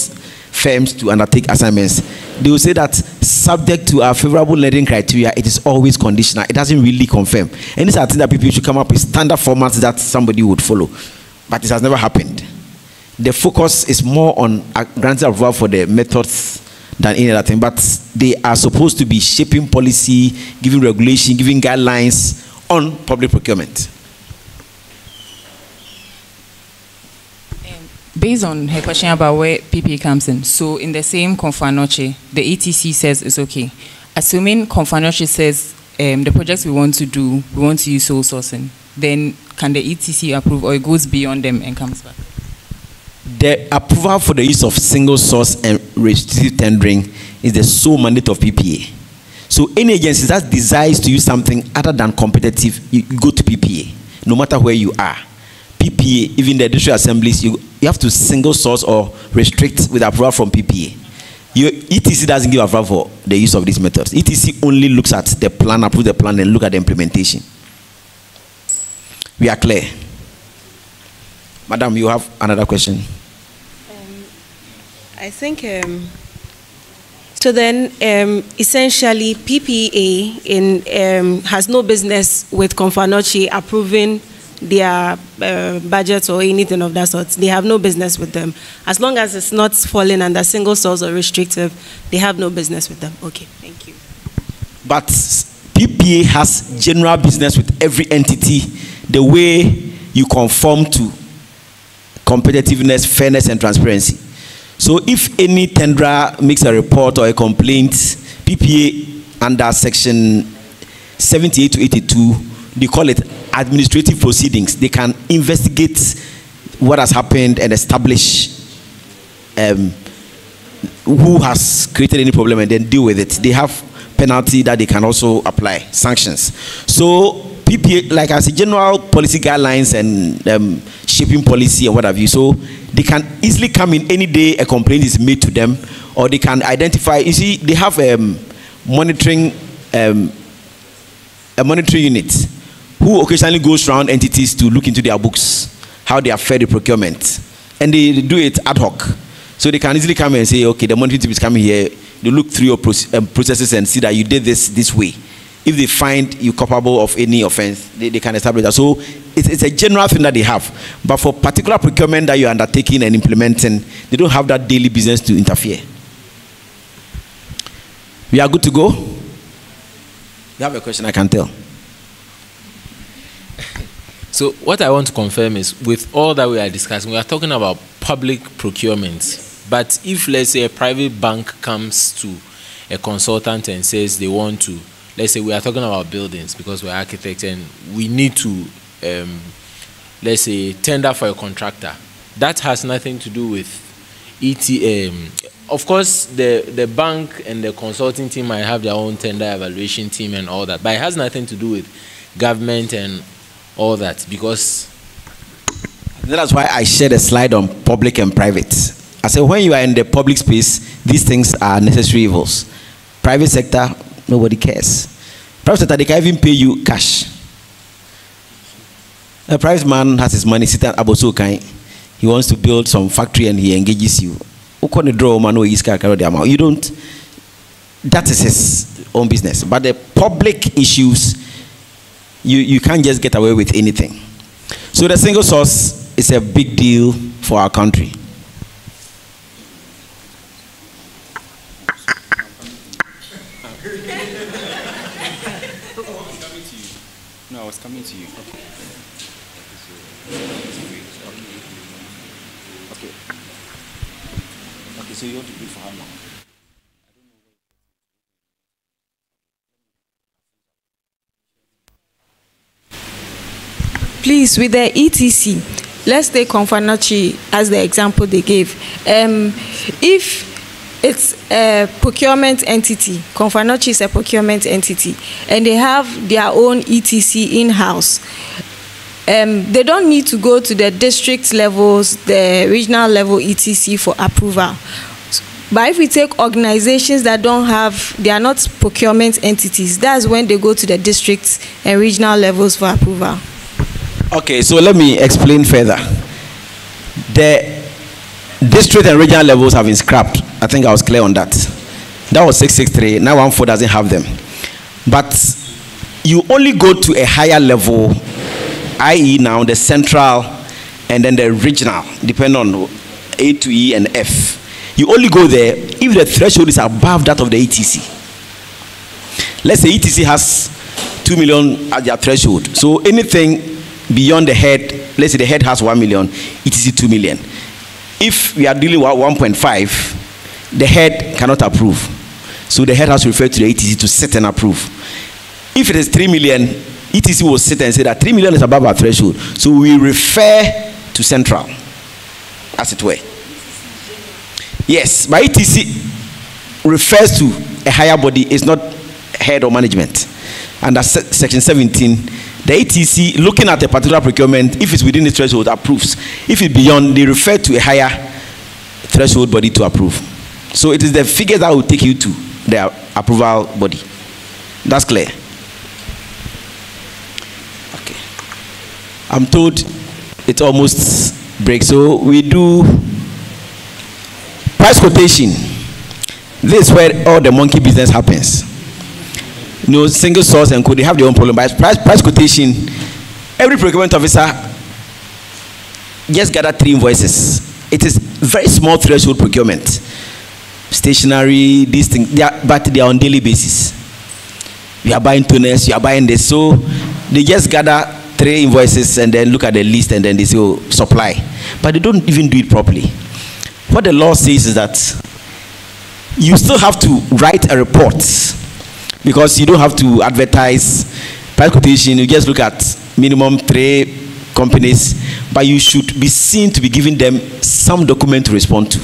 firms to undertake assignments, they will say that subject to our favorable lending criteria, it is always conditional. It doesn't really confirm. And these are things that people should come up with standard formats that somebody would follow. But it has never happened. The focus is more on granting approval for the methods than any other thing. But they are supposed to be shaping policy, giving regulation, giving guidelines on public procurement. Based on her question about where PPA comes in, so in the same Komfo Anokye, the ETC says it's okay. Assuming Komfo Anokye says um, the projects we want to do, we want to use sole sourcing, then can the ETC approve or it goes beyond them and comes back? The approval for the use of single source and restricted tendering is the sole mandate of PPA. So any agency that desires to use something other than competitive, you go to PPA, no matter where you are. PPA, even the district assemblies, you, you have to single source or restrict with approval from PPA. Your ETC doesn't give approval for the use of these methods. ETC only looks at the plan, approve the plan, and look at the implementation. We are clear. Madam, you have another question? Um, I think um, so. Then, um, essentially, PPA in, um, has no business with Komfo approving their uh, budgets or anything of that sort. They have no business with them. As long as it's not falling under single source or restrictive, they have no business with them. Okay, thank you. But PPA has general business with every entity the way you conform to competitiveness, fairness, and transparency. So if any tenderer makes a report or a complaint, PPA under section 78 to 82, they call it administrative proceedings. They can investigate what has happened and establish um, who has created any problem and then deal with it. They have penalty that they can also apply, sanctions. So PPA, like I said, general policy guidelines and um, shipping policy and what have you, so they can easily come in any day a complaint is made to them, or they can identify. You see, they have um, monitoring um, a monitoring unit who occasionally goes around entities to look into their books, how they have the procurement, and they do it ad hoc. So they can easily come and say, okay, the monitoring team is coming here. They look through your um, processes and see that you did this this way if they find you culpable of any offense, they, they can establish that. So it's, it's, a general thing that they have. But for particular procurement that you're undertaking and implementing, they don't have that daily business to interfere. We are good to go? You have a question, I can tell. So what I want to confirm is with all that we are discussing, we are talking about public procurement, But if, let's say, a private bank comes to a consultant and says they want to, let's say we are talking about buildings because we're architects and we need to, um, let's say, tender for a contractor. That has nothing to do with ETM. Of course, the, the bank and the consulting team might have their own tender evaluation team and all that, but it has nothing to do with government and all that because that's why I shared a slide on public and private. I said when you are in the public space, these things are necessary evils. Private sector, nobody cares. Private sector, they can even pay you cash. A private man has his money sitting at Abossey Okai. He wants to build some factory and he engages you. You don't. That is his own business. But the public issues, you, you can't just get away with anything. So the single source is a big deal for our country. No, I was coming to you. Okay. Okay. So you want to be for how long? Please, with the ETC, let's take Komfo as the example they gave. Um, if it's a procurement entity, Komfo is a procurement entity, and they have their own ETC in-house, um, they don't need to go to the district levels, the regional level ETC for approval. But if we take organizations that don't have, they are not procurement entities, that's when they go to the districts and regional levels for approval. Okay, so let me explain further. The district and regional levels have been scrapped. I think I was clear on that. That was 663. Now 14 doesn't have them. But you only go to a higher level, i.e., now the central and then the regional, depending on A to E and F. You only go there if the threshold is above that of the ETC. Let's say ETC has 2 million at their threshold. So anything beyond the head, let's say the head has 1 million, it is 2 million. If we are dealing with 1.5, the head cannot approve. So the head has referred to the ETC to sit and approve. If it is 3 million, ETC will sit and say that 3 million is above our threshold. So we refer to central, as it were. Yes, but ETC refers to a higher body, it's not head or management. Under section 17, the ETC, looking at a particular procurement, if it's within the threshold, approves. If it's beyond, they refer to a higher threshold body to approve. So it is the figure that will take you to the approval body. That's clear. Okay. I'm told it almost breaks. So we do price quotation. This is where all the monkey business happens you know, single source and code, they have their own problem. But price, price quotation, every procurement officer just gather three invoices. It is very small threshold procurement. Stationery, these things, they are, but they are on daily basis. You are buying toners, you are buying this. So they just gather three invoices and then look at the list and then they say, oh, supply. But they don't even do it properly. What the law says is that you still have to write a report because you don't have to advertise price quotation. You just look at minimum three companies, but you should be seen to be giving them some document to respond to.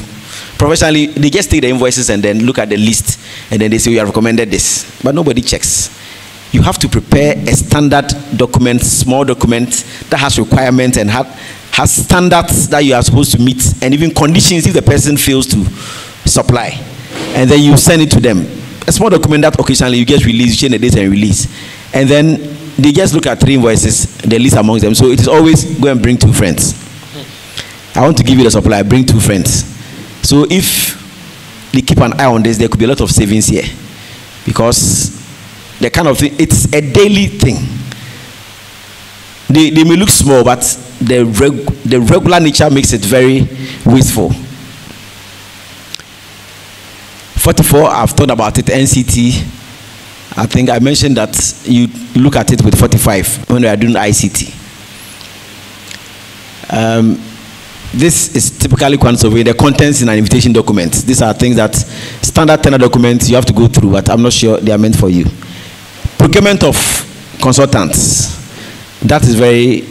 Professionally, they just take the invoices and then look at the list, and then they say we have recommended this, but nobody checks. You have to prepare a standard document, small document that has requirements and has standards that you are supposed to meet, and even conditions if the person fails to supply, and then you send it to them a small document that occasionally you just release, you change the date and release. And then they just look at three invoices, the list amongst them. So it is always go and bring two friends. I want to give you the supply, bring two friends. So if they keep an eye on this, there could be a lot of savings here. Because the kind of thing, it's a daily thing. They, they may look small, but the, reg, the regular nature makes it very wasteful. 44, I've thought about it, NCT. I think I mentioned that you look at it with 45 when we are doing ICT. Um, this is typically quantity the contents in an invitation document. These are things that standard tender documents you have to go through, but I'm not sure they are meant for you. Procurement of consultants. That is very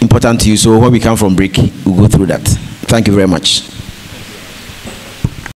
important to you. So when we come from break, we'll go through that. Thank you very much.